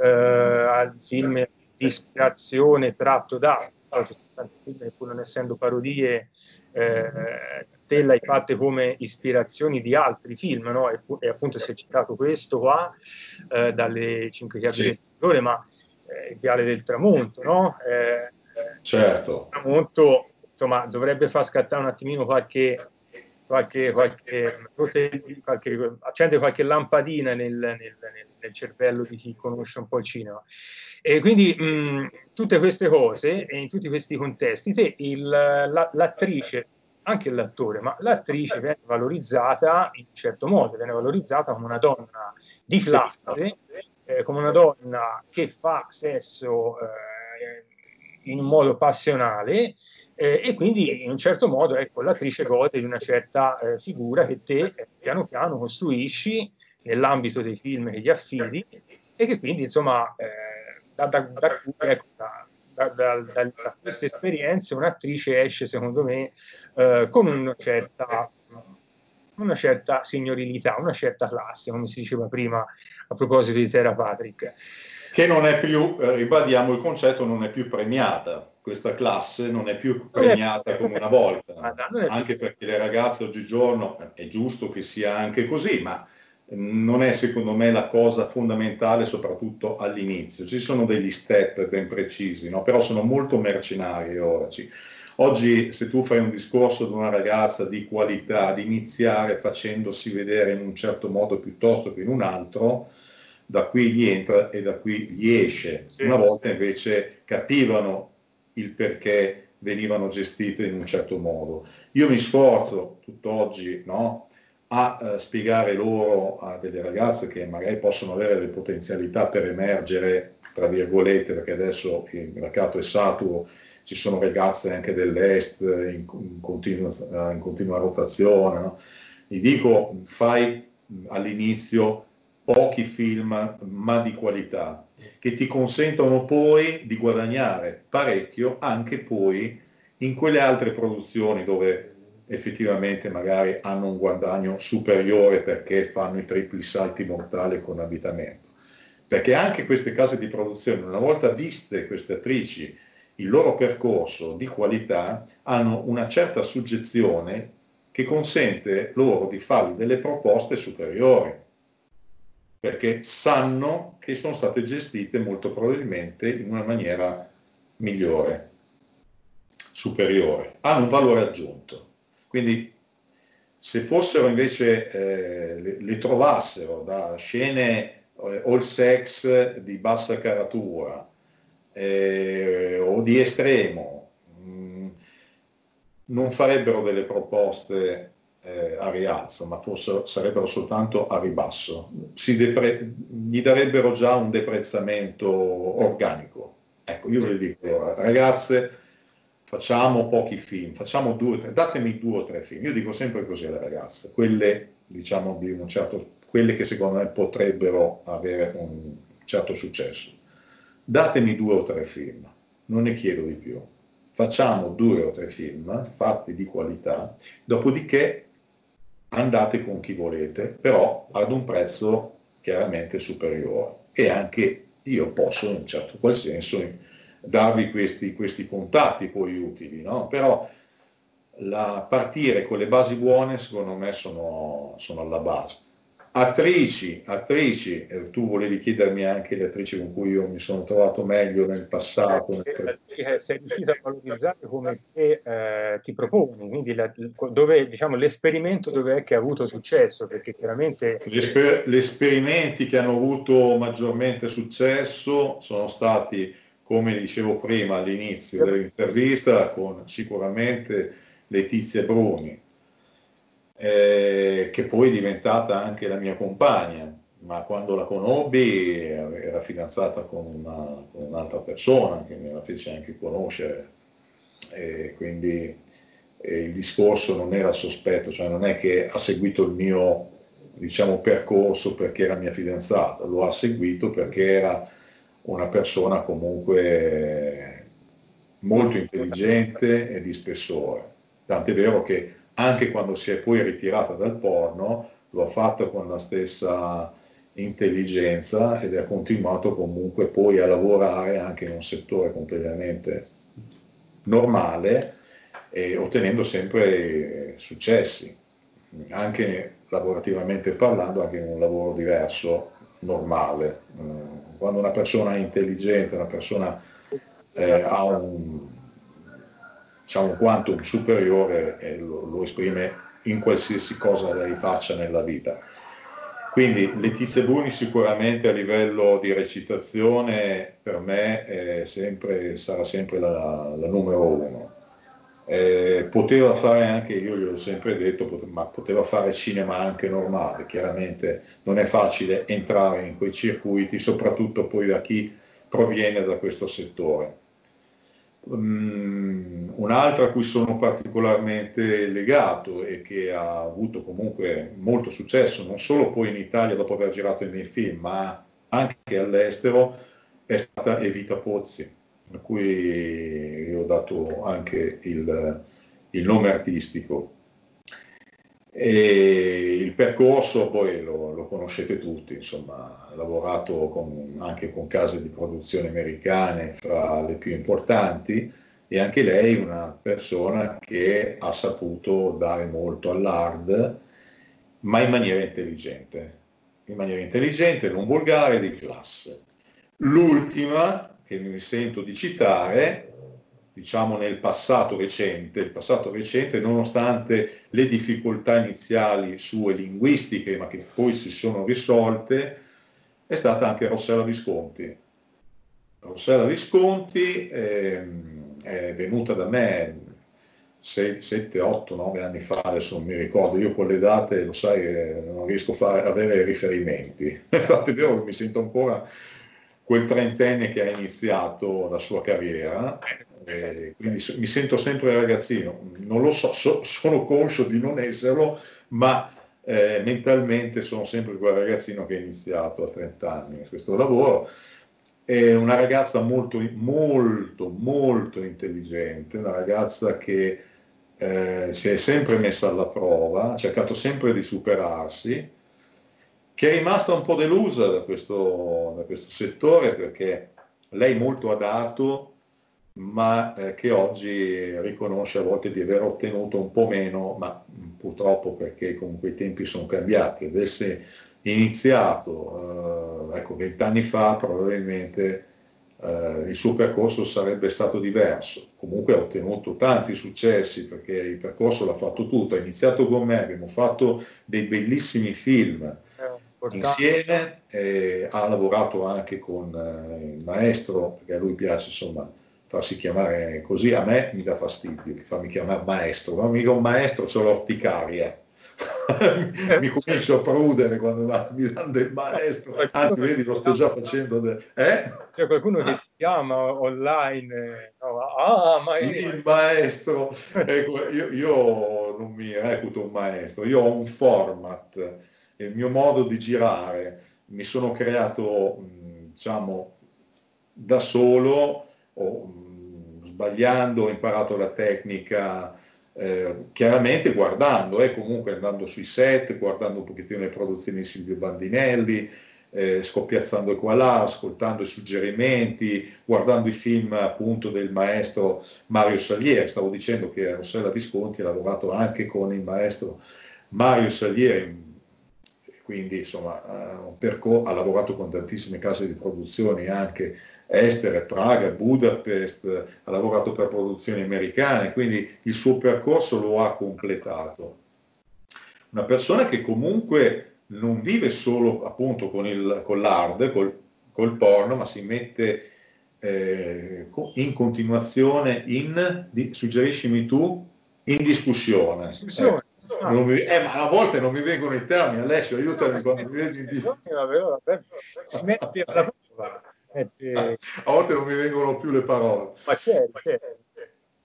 Speaker 1: eh, al film di ispirazione tratto da, pur non essendo parodie, eh, te l'hai fatte come ispirazioni di altri film, no? E, e appunto si è citato questo qua, eh, dalle cinque chiavi sì. del ma eh, il viale del tramonto, no? Eh,
Speaker 2: certo.
Speaker 1: Il tramonto, insomma, dovrebbe far scattare un attimino qualche, qualche, qualche, qualche accendere qualche lampadina nel, nel, nel, nel, cervello di chi conosce un po' il cinema. E quindi mh, tutte queste cose e in tutti questi contesti, te, il, la, l'attrice anche l'attore, ma l'attrice viene valorizzata in certo modo, viene valorizzata come una donna di classe eh, come una donna che fa sesso eh, in un modo passionale eh, e quindi in un certo modo ecco, l'attrice gode di una certa eh, figura che te piano piano costruisci nell'ambito dei film che gli affidi e che quindi insomma da, da, da, ecco, da, da, da, queste esperienze un'attrice esce secondo me eh, con una certa una certa signorilità, una certa classe, come si diceva prima a proposito di Terra Patrick.
Speaker 2: Che non è più, eh, ribadiamo il concetto, non è più premiata. Questa classe non è più premiata è, come una volta, anche perché le ragazze oggigiorno, eh, è giusto che sia anche così, ma non è secondo me la cosa fondamentale, soprattutto all'inizio. Ci sono degli step ben precisi, no? però sono molto mercenari ora. Oggi se tu fai un discorso ad una ragazza di qualità, di iniziare facendosi vedere in un certo modo piuttosto che in un altro, da qui gli entra e da qui gli esce. Sì. Una volta invece capivano il perché venivano gestite in un certo modo. Io mi sforzo tutt'oggi no, a uh, spiegare loro a delle ragazze che magari possono avere le potenzialità per emergere, tra virgolette, perché adesso il mercato è saturo ci sono ragazze anche dell'est in, in, continua, in continua, rotazione. No? Gli dico, fai all'inizio pochi film, ma di qualità, che ti consentono poi di guadagnare parecchio anche poi in quelle altre produzioni dove effettivamente magari hanno un guadagno superiore perché fanno i tripli salti mortali con abitamento. Perché anche queste case di produzione, una volta viste queste attrici il loro percorso di qualità hanno una certa suggezione che consente loro di fargli delle proposte superiori, perché sanno che sono state gestite molto probabilmente in una maniera migliore, superiore, hanno un valore aggiunto. Quindi se fossero invece, eh, le, le, trovassero da scene eh, all sex di bassa caratura, eh, o di estremo mm, non farebbero delle proposte eh, a rialzo, ma forse sarebbero soltanto a ribasso. Depre- gli darebbero già un deprezzamento organico. Ecco, io vi dico, ragazze, facciamo pochi film, facciamo due, tre, datemi due o tre film. Io dico sempre così alle ragazze, quelle, diciamo, di un certo, quelle che secondo me potrebbero avere un certo successo. Datemi due o tre film, non ne chiedo di più. Facciamo due o tre film fatti di qualità, dopodiché andate con chi volete, però ad un prezzo chiaramente superiore. E anche io posso, in un certo qual senso, darvi questi, questi contatti poi utili, no? Però la partire con le basi buone, secondo me, sono, sono alla base. Attrici, attrici, eh, tu volevi chiedermi anche le attrici con cui io mi sono trovato meglio nel passato.
Speaker 1: Nel... Eh, sei riuscito a valorizzare come te, eh, ti proponi, quindi la, dove, diciamo, l'esperimento dove è che ha avuto successo, perché chiaramente...
Speaker 2: Gli, esper- gli esperimenti che hanno avuto maggiormente successo sono stati, come dicevo prima all'inizio dell'intervista, con sicuramente Letizia Bruni, eh, che poi è diventata anche la mia compagna, ma quando la conobbi era fidanzata con, una, con un'altra persona che me la fece anche conoscere, e quindi e il discorso non era sospetto, cioè non è che ha seguito il mio diciamo, percorso perché era mia fidanzata, lo ha seguito perché era una persona comunque molto intelligente e di spessore. Tant'è vero che anche quando si è poi ritirata dal porno, lo ha fatto con la stessa intelligenza ed ha continuato comunque poi a lavorare anche in un settore completamente normale e ottenendo sempre successi, anche lavorativamente parlando, anche in un lavoro diverso, normale. Quando una persona è intelligente, una persona eh, ha un, diciamo, un quantum superiore e lo, lo esprime in qualsiasi cosa lei faccia nella vita. Quindi Letizia Bruni sicuramente a livello di recitazione per me sempre, sarà sempre la, la numero uno. Eh, poteva fare anche, io gli ho sempre detto, ma poteva fare cinema anche normale, chiaramente non è facile entrare in quei circuiti, soprattutto poi da chi proviene da questo settore. Um, un'altra a cui sono particolarmente legato e che ha avuto comunque molto successo, non solo poi in Italia dopo aver girato i miei film, ma anche all'estero, è stata Evita Pozzi, a cui ho dato anche il, il nome artistico. E il percorso poi lo, lo, conoscete tutti, insomma, ha lavorato con, anche con case di produzione americane, fra le più importanti, e anche lei una persona che ha saputo dare molto all'hard, ma in maniera intelligente, in maniera intelligente, non volgare, di classe. L'ultima che mi sento di citare diciamo nel passato recente, il passato recente, nonostante le difficoltà iniziali sue linguistiche, ma che poi si sono risolte, è stata anche Rossella Visconti. Rossella Visconti ehm, è venuta da me 7, 8, 9 anni fa, adesso non mi ricordo, io con le date, lo sai, eh, non riesco a fare, avere riferimenti. Infatti è vero che mi sento ancora quel trentenne che ha iniziato la sua carriera, eh, quindi mi sento sempre ragazzino, non lo so, so sono conscio di non esserlo, ma eh, mentalmente sono sempre quel ragazzino che ha iniziato a 30 anni questo lavoro. È una ragazza molto, molto, molto intelligente, una ragazza che eh, si è sempre messa alla prova, ha cercato sempre di superarsi, che è rimasta un po' delusa da questo, da questo settore perché lei molto ha dato ma eh, che oggi riconosce a volte di aver ottenuto un po' meno, ma purtroppo perché comunque i tempi sono cambiati. Avesse iniziato eh, ecco, vent'anni fa probabilmente eh, il suo percorso sarebbe stato diverso. Comunque ha ottenuto tanti successi perché il percorso l'ha fatto tutto. Ha iniziato con me, abbiamo fatto dei bellissimi film eh, insieme, ha lavorato anche con eh, il maestro, perché a lui piace insomma farsi chiamare così a me mi dà fastidio che farmi chiamare maestro, ma mica un maestro, c'ho l'orticaria. mi comincio a prudere quando mi danno del maestro, anzi vedi lo sto già facendo. De... Eh?
Speaker 1: C'è qualcuno che ti chiama online, no, ah,
Speaker 2: maestro. il maestro, ecco, io, io, non mi reputo un maestro, io ho un format, il mio modo di girare, mi sono creato, diciamo, da solo, o, sbagliando, ho imparato la tecnica eh, chiaramente guardando, eh, comunque andando sui set, guardando un pochettino le produzioni di Silvio Bandinelli, eh, scoppiazzando qua là, ascoltando i suggerimenti, guardando i film appunto del maestro Mario Salieri. Stavo dicendo che Rossella Visconti ha lavorato anche con il maestro Mario Salieri, quindi insomma ha, lavorato con tantissime case di produzione anche estere, Praga, Budapest, ha lavorato per produzioni americane, quindi il suo percorso lo ha completato. Una persona che comunque non vive solo appunto con, il, con l'hard, col, col porno, ma si mette eh, in continuazione in, di, suggeriscimi tu, in discussione. discussione. Eh, mi, eh, ma a volte non mi vengono i termini, Alessio, aiutami quando mi vedi in difficoltà.
Speaker 1: Si mette alla prova.
Speaker 2: A volte non mi vengono più le parole.
Speaker 1: Ma certo, certo.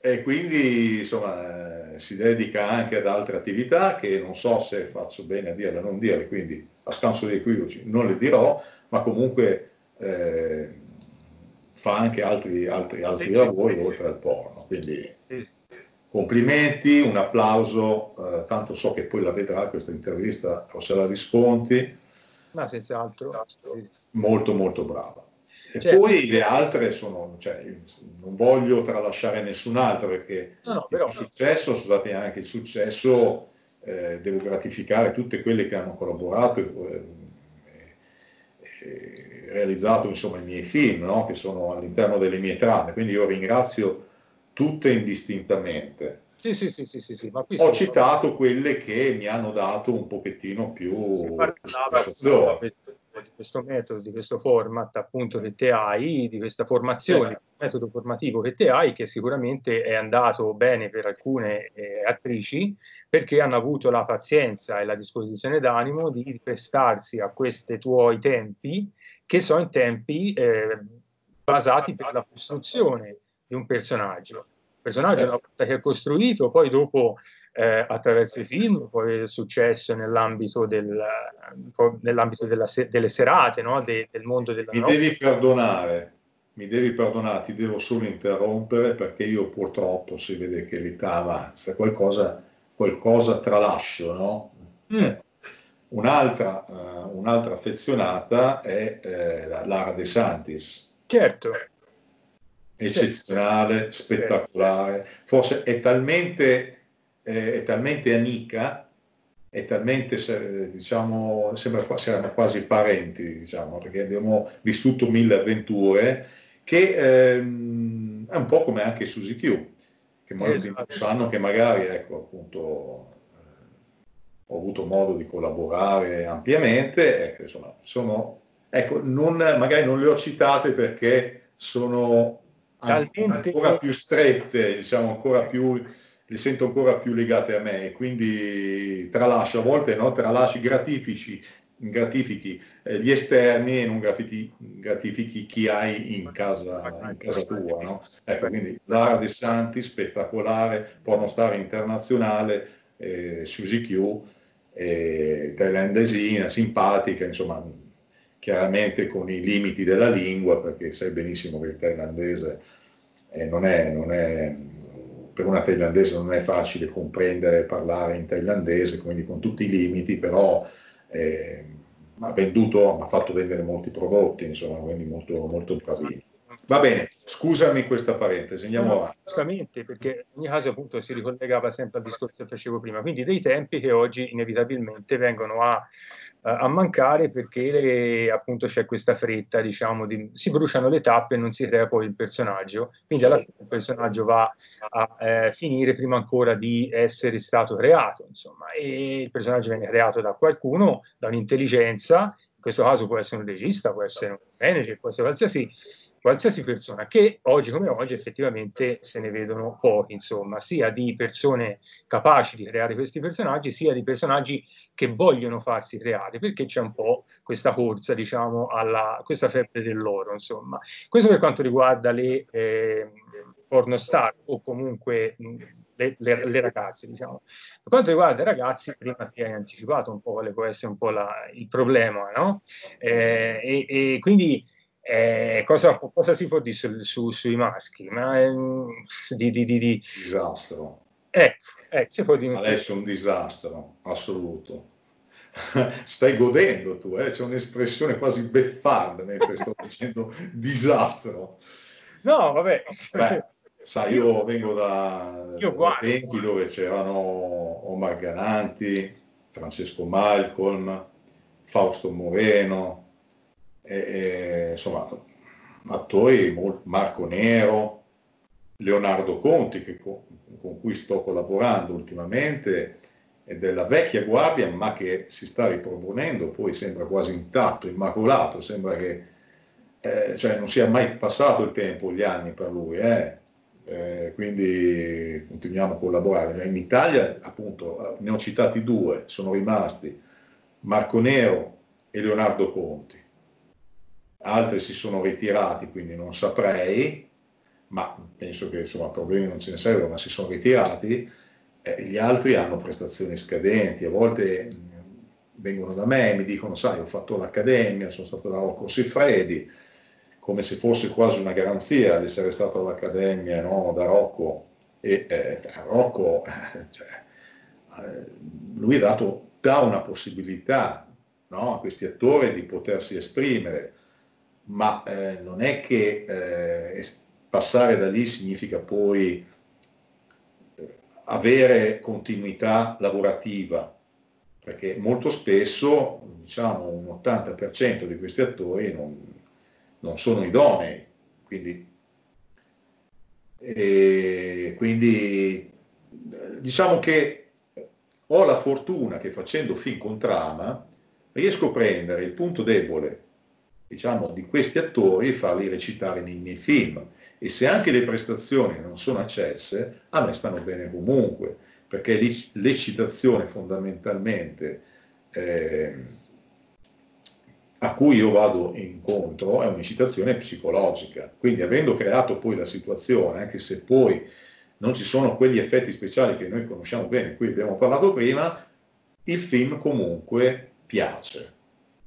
Speaker 2: E quindi insomma eh, si dedica anche ad altre attività che non so se faccio bene a dirle o non dirle, quindi a scanso dei equivoci non le dirò, ma comunque eh, fa anche altri, altri, altri lavori oltre al porno. Quindi. Complimenti, un applauso, eh, tanto so che poi la vedrà questa intervista Rossella Visconti.
Speaker 1: Ma senz'altro.
Speaker 2: Molto molto brava. E certo. poi le altre sono, cioè, non voglio tralasciare nessun altro perché no, no, però... il successo, scusate anche il successo, eh, devo gratificare tutte quelle che hanno collaborato e, e realizzato insomma i miei film, no? che sono all'interno delle mie trame, quindi io ringrazio tutte indistintamente.
Speaker 1: Sì, sì, sì, sì, sì, sì.
Speaker 2: Ma Ho citato quelle che mi hanno dato un pochettino più
Speaker 1: di questo metodo, di questo format appunto che te hai, di questa formazione, metodo formativo che te hai, che sicuramente è andato bene per alcune eh, attrici, perché hanno avuto la pazienza e la disposizione d'animo di prestarsi a questi tuoi tempi, che sono tempi eh, basati per la costruzione di un personaggio. Il personaggio, certo. una volta che è costruito, poi dopo eh, attraverso i film, poi è successo nell'ambito, del, nell'ambito della, delle serate, no? De, del mondo della
Speaker 2: Mi no? devi perdonare, mi devi perdonare, ti devo solo interrompere perché io purtroppo si vede che l'età avanza, qualcosa, qualcosa tralascio, no? Mm. Eh, un'altra, uh, un'altra, affezionata è eh, Lara De Santis.
Speaker 1: Certo.
Speaker 2: Eccezionale, spettacolare, forse è talmente è talmente amica, è talmente, diciamo, sembra siamo quasi parenti, diciamo, perché abbiamo vissuto mille avventure, che ehm, è un po' come anche Suzy Q, che esatto. sanno che magari, ecco, appunto, eh, ho avuto modo di collaborare ampiamente, ecco, insomma, sono, ecco, non, magari non le ho citate perché sono ancora più strette, diciamo, ancora più li sento ancora più legate a me, quindi tralascio a volte, no? tralasci, gratifici, gratifichi eh, gli esterni e non grafiti, gratifichi chi hai in casa, in casa tua. No? Ecco, quindi Lara De Santi, spettacolare, pornostar internazionale, eh, Suzy Q, eh, thailandesina, simpatica, insomma, chiaramente con i limiti della lingua, perché sai benissimo che il thailandese eh, non è, non è per una thailandese non è facile comprendere e parlare in thailandese, quindi con tutti i limiti, però eh, ha venduto, ha fatto vendere molti prodotti, insomma, quindi molto, molto bravini. Va bene, scusami questa parentesi, andiamo no, avanti.
Speaker 1: Giustamente, perché in ogni caso appunto si ricollegava sempre al discorso che facevo prima, quindi dei tempi che oggi inevitabilmente vengono a, a mancare perché appunto c'è questa fretta, diciamo, di, si bruciano le tappe e non si crea poi il personaggio, quindi alla fine il personaggio va a eh, finire prima ancora di essere stato creato, insomma, e il personaggio viene creato da qualcuno, da un'intelligenza, in questo caso può essere un regista, può essere un manager, può essere qualsiasi qualsiasi persona, che oggi come oggi effettivamente se ne vedono pochi, insomma, sia di persone capaci di creare questi personaggi, sia di personaggi che vogliono farsi creare, perché c'è un po' questa corsa, diciamo, alla questa febbre dell'oro, insomma. Questo per quanto riguarda le eh, pornostar o comunque le, le, le, ragazze, diciamo. Per quanto riguarda i ragazzi, prima ti hai anticipato un po' quale può essere un po' la, il problema, no? Eh, e, e quindi eh, cosa, cosa, si può dire su, su, sui maschi? Ma, eh, di, di, di, di...
Speaker 2: Disastro.
Speaker 1: Ecco, eh, dire...
Speaker 2: Adesso è un disastro, assoluto. Stai godendo tu, eh? c'è un'espressione quasi beffarda mentre sto dicendo disastro.
Speaker 1: No, vabbè.
Speaker 2: Beh, sai, io vengo da, io da tempi dove c'erano Omar Gananti, Francesco Malcolm, Fausto Moreno, e, e, insomma, attori, Marco Nero, Leonardo Conti, che con, cui sto collaborando ultimamente, è della vecchia guardia, ma che si sta riproponendo, poi sembra quasi intatto, immacolato, sembra che eh, cioè non sia mai passato il tempo, gli anni per lui, eh? Eh, quindi continuiamo a collaborare. In Italia, appunto, ne ho citati due, sono rimasti Marco Nero e Leonardo Conti altri si sono ritirati, quindi non saprei, ma penso che insomma problemi non ce ne servono, ma si sono ritirati, eh, gli altri hanno prestazioni scadenti, a volte mh, vengono da me e mi dicono, sai, ho fatto l'accademia, sono stato da Rocco Siffredi, come se fosse quasi una garanzia di essere stato all'accademia no, da Rocco, e eh, Rocco, cioè, eh, lui ha dato, dà una possibilità no, a questi attori di potersi esprimere, ma eh, non è che eh, passare da lì significa poi eh, avere continuità lavorativa, perché molto spesso, diciamo un 80% di questi attori non, non sono idonei, quindi, quindi diciamo che ho la fortuna che facendo film con trama riesco a prendere il punto debole diciamo, di questi attori e farli recitare nei miei film. E se anche le prestazioni non sono accesse, a me stanno bene comunque, perché l'eccitazione fondamentalmente eh, a cui io vado incontro è un'eccitazione psicologica. Quindi avendo creato poi la situazione, anche se poi non ci sono quegli effetti speciali che noi conosciamo bene, di cui abbiamo parlato prima, il film comunque piace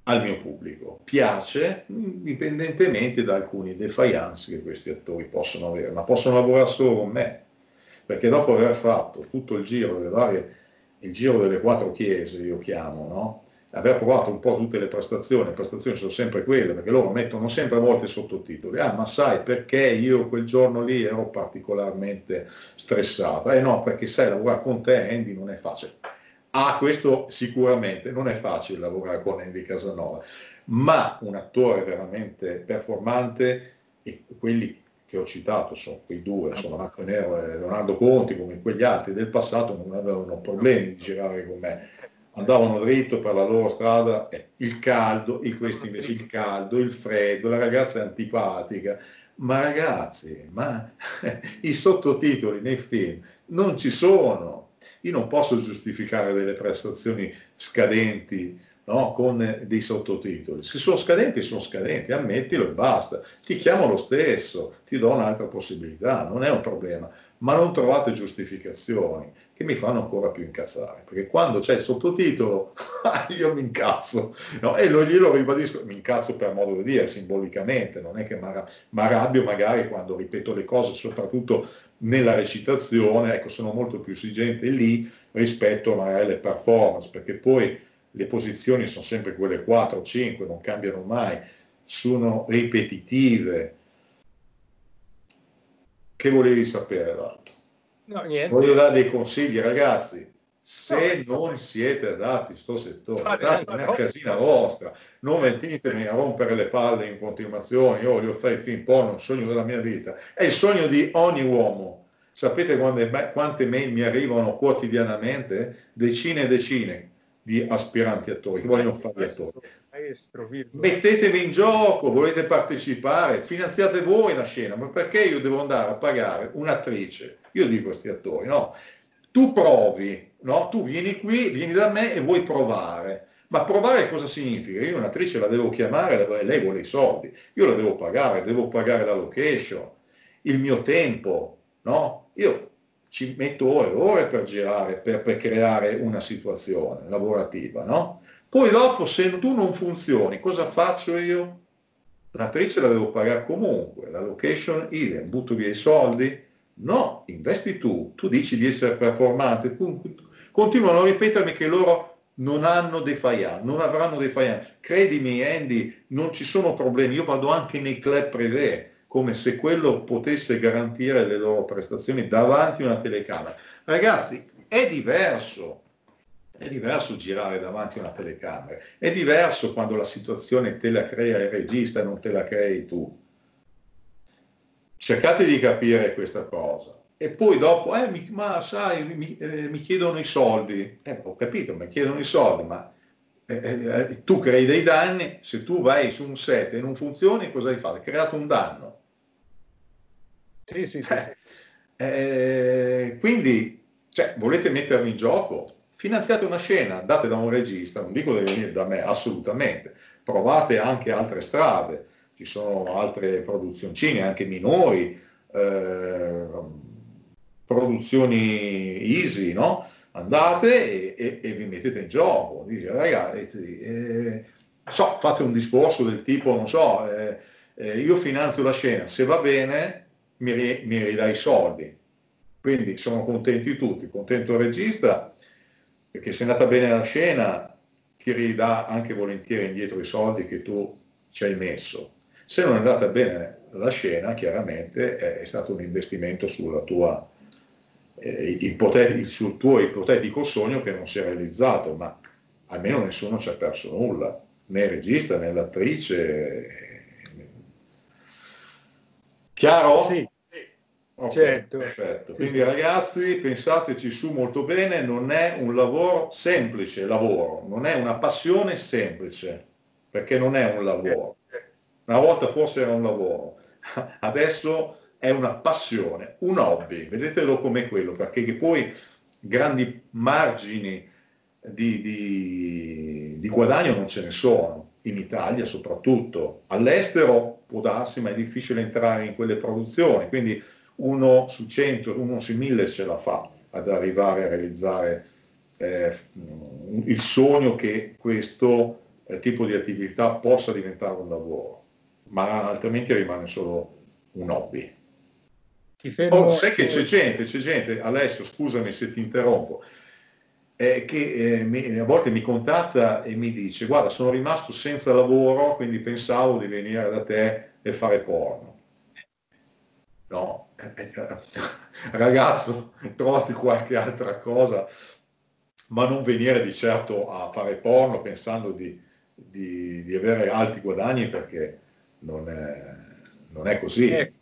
Speaker 2: al mio pubblico. Piace indipendentemente da alcuni defiance che questi attori possono avere, ma possono lavorare solo con me, perché dopo aver fatto tutto il giro delle varie, il giro delle quattro chiese, io chiamo, no? aver provato un po' tutte le prestazioni, le prestazioni sono sempre quelle, perché loro mettono sempre a volte sottotitoli, ah ma sai perché io quel giorno lì ero particolarmente stressato? Eh no, perché sai lavorare con te Andy non è facile Ah, questo sicuramente non è facile lavorare con Andy Casanova, ma un attore veramente performante e quelli che ho citato sono quei due, sono Marco Nero e Leonardo Conti, come quegli altri del passato non avevano problemi di girare con me, andavano dritto per la loro strada, eh, il caldo, il, questo invece il caldo, il freddo, la ragazza è antipatica, ma ragazzi, ma i sottotitoli nei film non ci sono, io non posso giustificare delle prestazioni scadenti no? con dei sottotitoli. Se sono scadenti, sono scadenti, ammettilo e basta. Ti chiamo lo stesso, ti do un'altra possibilità, non è un problema. Ma non trovate giustificazioni che mi fanno ancora più incazzare, perché quando c'è il sottotitolo io mi incazzo, no? e lo, glielo ribadisco, mi incazzo per modo di dire, simbolicamente, non è che mi arrabbio magari quando ripeto le cose, soprattutto nella recitazione, ecco, sono molto più esigente lì rispetto magari alle performance, perché poi le posizioni sono sempre quelle 4 o 5, non cambiano mai, sono ripetitive. Che volevi sapere d'altro? No, Voglio dare dei consigli, ragazzi. Se no, non siete adatti a questo settore, state una casina vostra, non venitemi a rompere le palle in continuazione. Io voglio fare il film porno, un sogno della mia vita. È il sogno di ogni uomo. Sapete quante, quante mail mi arrivano quotidianamente? Decine e decine. di aspiranti attori che vogliono fare gli attori. Maestro, Mettetevi in gioco, volete partecipare, finanziate voi la scena, ma perché io devo andare a pagare un'attrice? Io dico a questi attori, no? Tu provi, no? Tu vieni qui, vieni da me e vuoi provare. Ma provare cosa significa? Io un'attrice la devo chiamare, lei vuole i soldi, io la devo pagare, devo pagare la location, il mio tempo, no? Io ci metto ore e ore per girare, per, per creare una situazione lavorativa, no? Poi dopo, se tu non funzioni, cosa faccio io? L'attrice la devo pagare comunque, la location idem, butto via i soldi? No, investi tu, tu dici di essere performante, continuano a ripetermi che loro non hanno dei faian, non avranno dei faian. Credimi Andy, non ci sono problemi, io vado anche nei club privé, come se quello potesse garantire le loro prestazioni davanti a una telecamera. Ragazzi, è diverso. È diverso girare davanti a una telecamera, è diverso quando la situazione te la crea il regista e non te la crei tu. Cercate di capire questa cosa. E poi dopo, eh, mi, ma sai, mi, eh, mi, chiedono i soldi. Eh, ho capito, mi chiedono i soldi, ma eh, eh, eh tu crei dei danni, se tu vai su un set e non funzioni, cosa hai fatto? Hai creato un danno
Speaker 1: sì, sì, sì. Eh,
Speaker 2: quindi, cioè, volete mettermi in gioco? Finanziate una scena, andate da un regista, non dico venire da me, assolutamente. Provate anche altre strade, ci sono altre produzioncine, anche minori, eh, produzioni easy, no? Andate e, e, e, vi mettete in gioco. Dice, ragazzi, eh, so, fate un discorso del tipo, non so, eh, eh, io finanzio la scena, se va bene, mi, mi ridà i soldi. Quindi sono contenti tutti, contento il regista, perché se è andata bene la scena ti ridà anche volentieri indietro i soldi che tu ci hai messo. Se non è andata bene la scena, chiaramente è stato un investimento sulla tua, eh, ipotetico, sul tuo ipotetico sogno che non si è realizzato, ma almeno nessuno ci ha perso nulla, né il regista né l'attrice. Chiaro?
Speaker 1: Sì. Okay, certo.
Speaker 2: Perfetto. Quindi ragazzi, pensateci su molto bene, non è un lavoro semplice, lavoro, non è una passione semplice, perché non è un lavoro. Una volta forse era un lavoro, adesso è una passione, un hobby, vedetelo come quello, perché poi grandi margini di, di, di guadagno non ce ne sono, in Italia soprattutto, all'estero può darsi, ma è difficile entrare in quelle produzioni, quindi uno su 100, uno su 1000 ce la fa ad arrivare a realizzare eh, il sogno che questo eh, tipo di attività possa diventare un lavoro, ma altrimenti rimane solo un hobby. Oh, sai che c'è gente, c'è gente, Alessio scusami se ti interrompo, eh, che eh, mi, a volte mi contatta e mi dice guarda sono rimasto senza lavoro quindi pensavo di venire da te e fare porno. No, ragazzo, trovati qualche altra cosa, ma non venire di certo a fare porno pensando di, di, di avere alti guadagni perché non è, non è così.
Speaker 1: Ecco,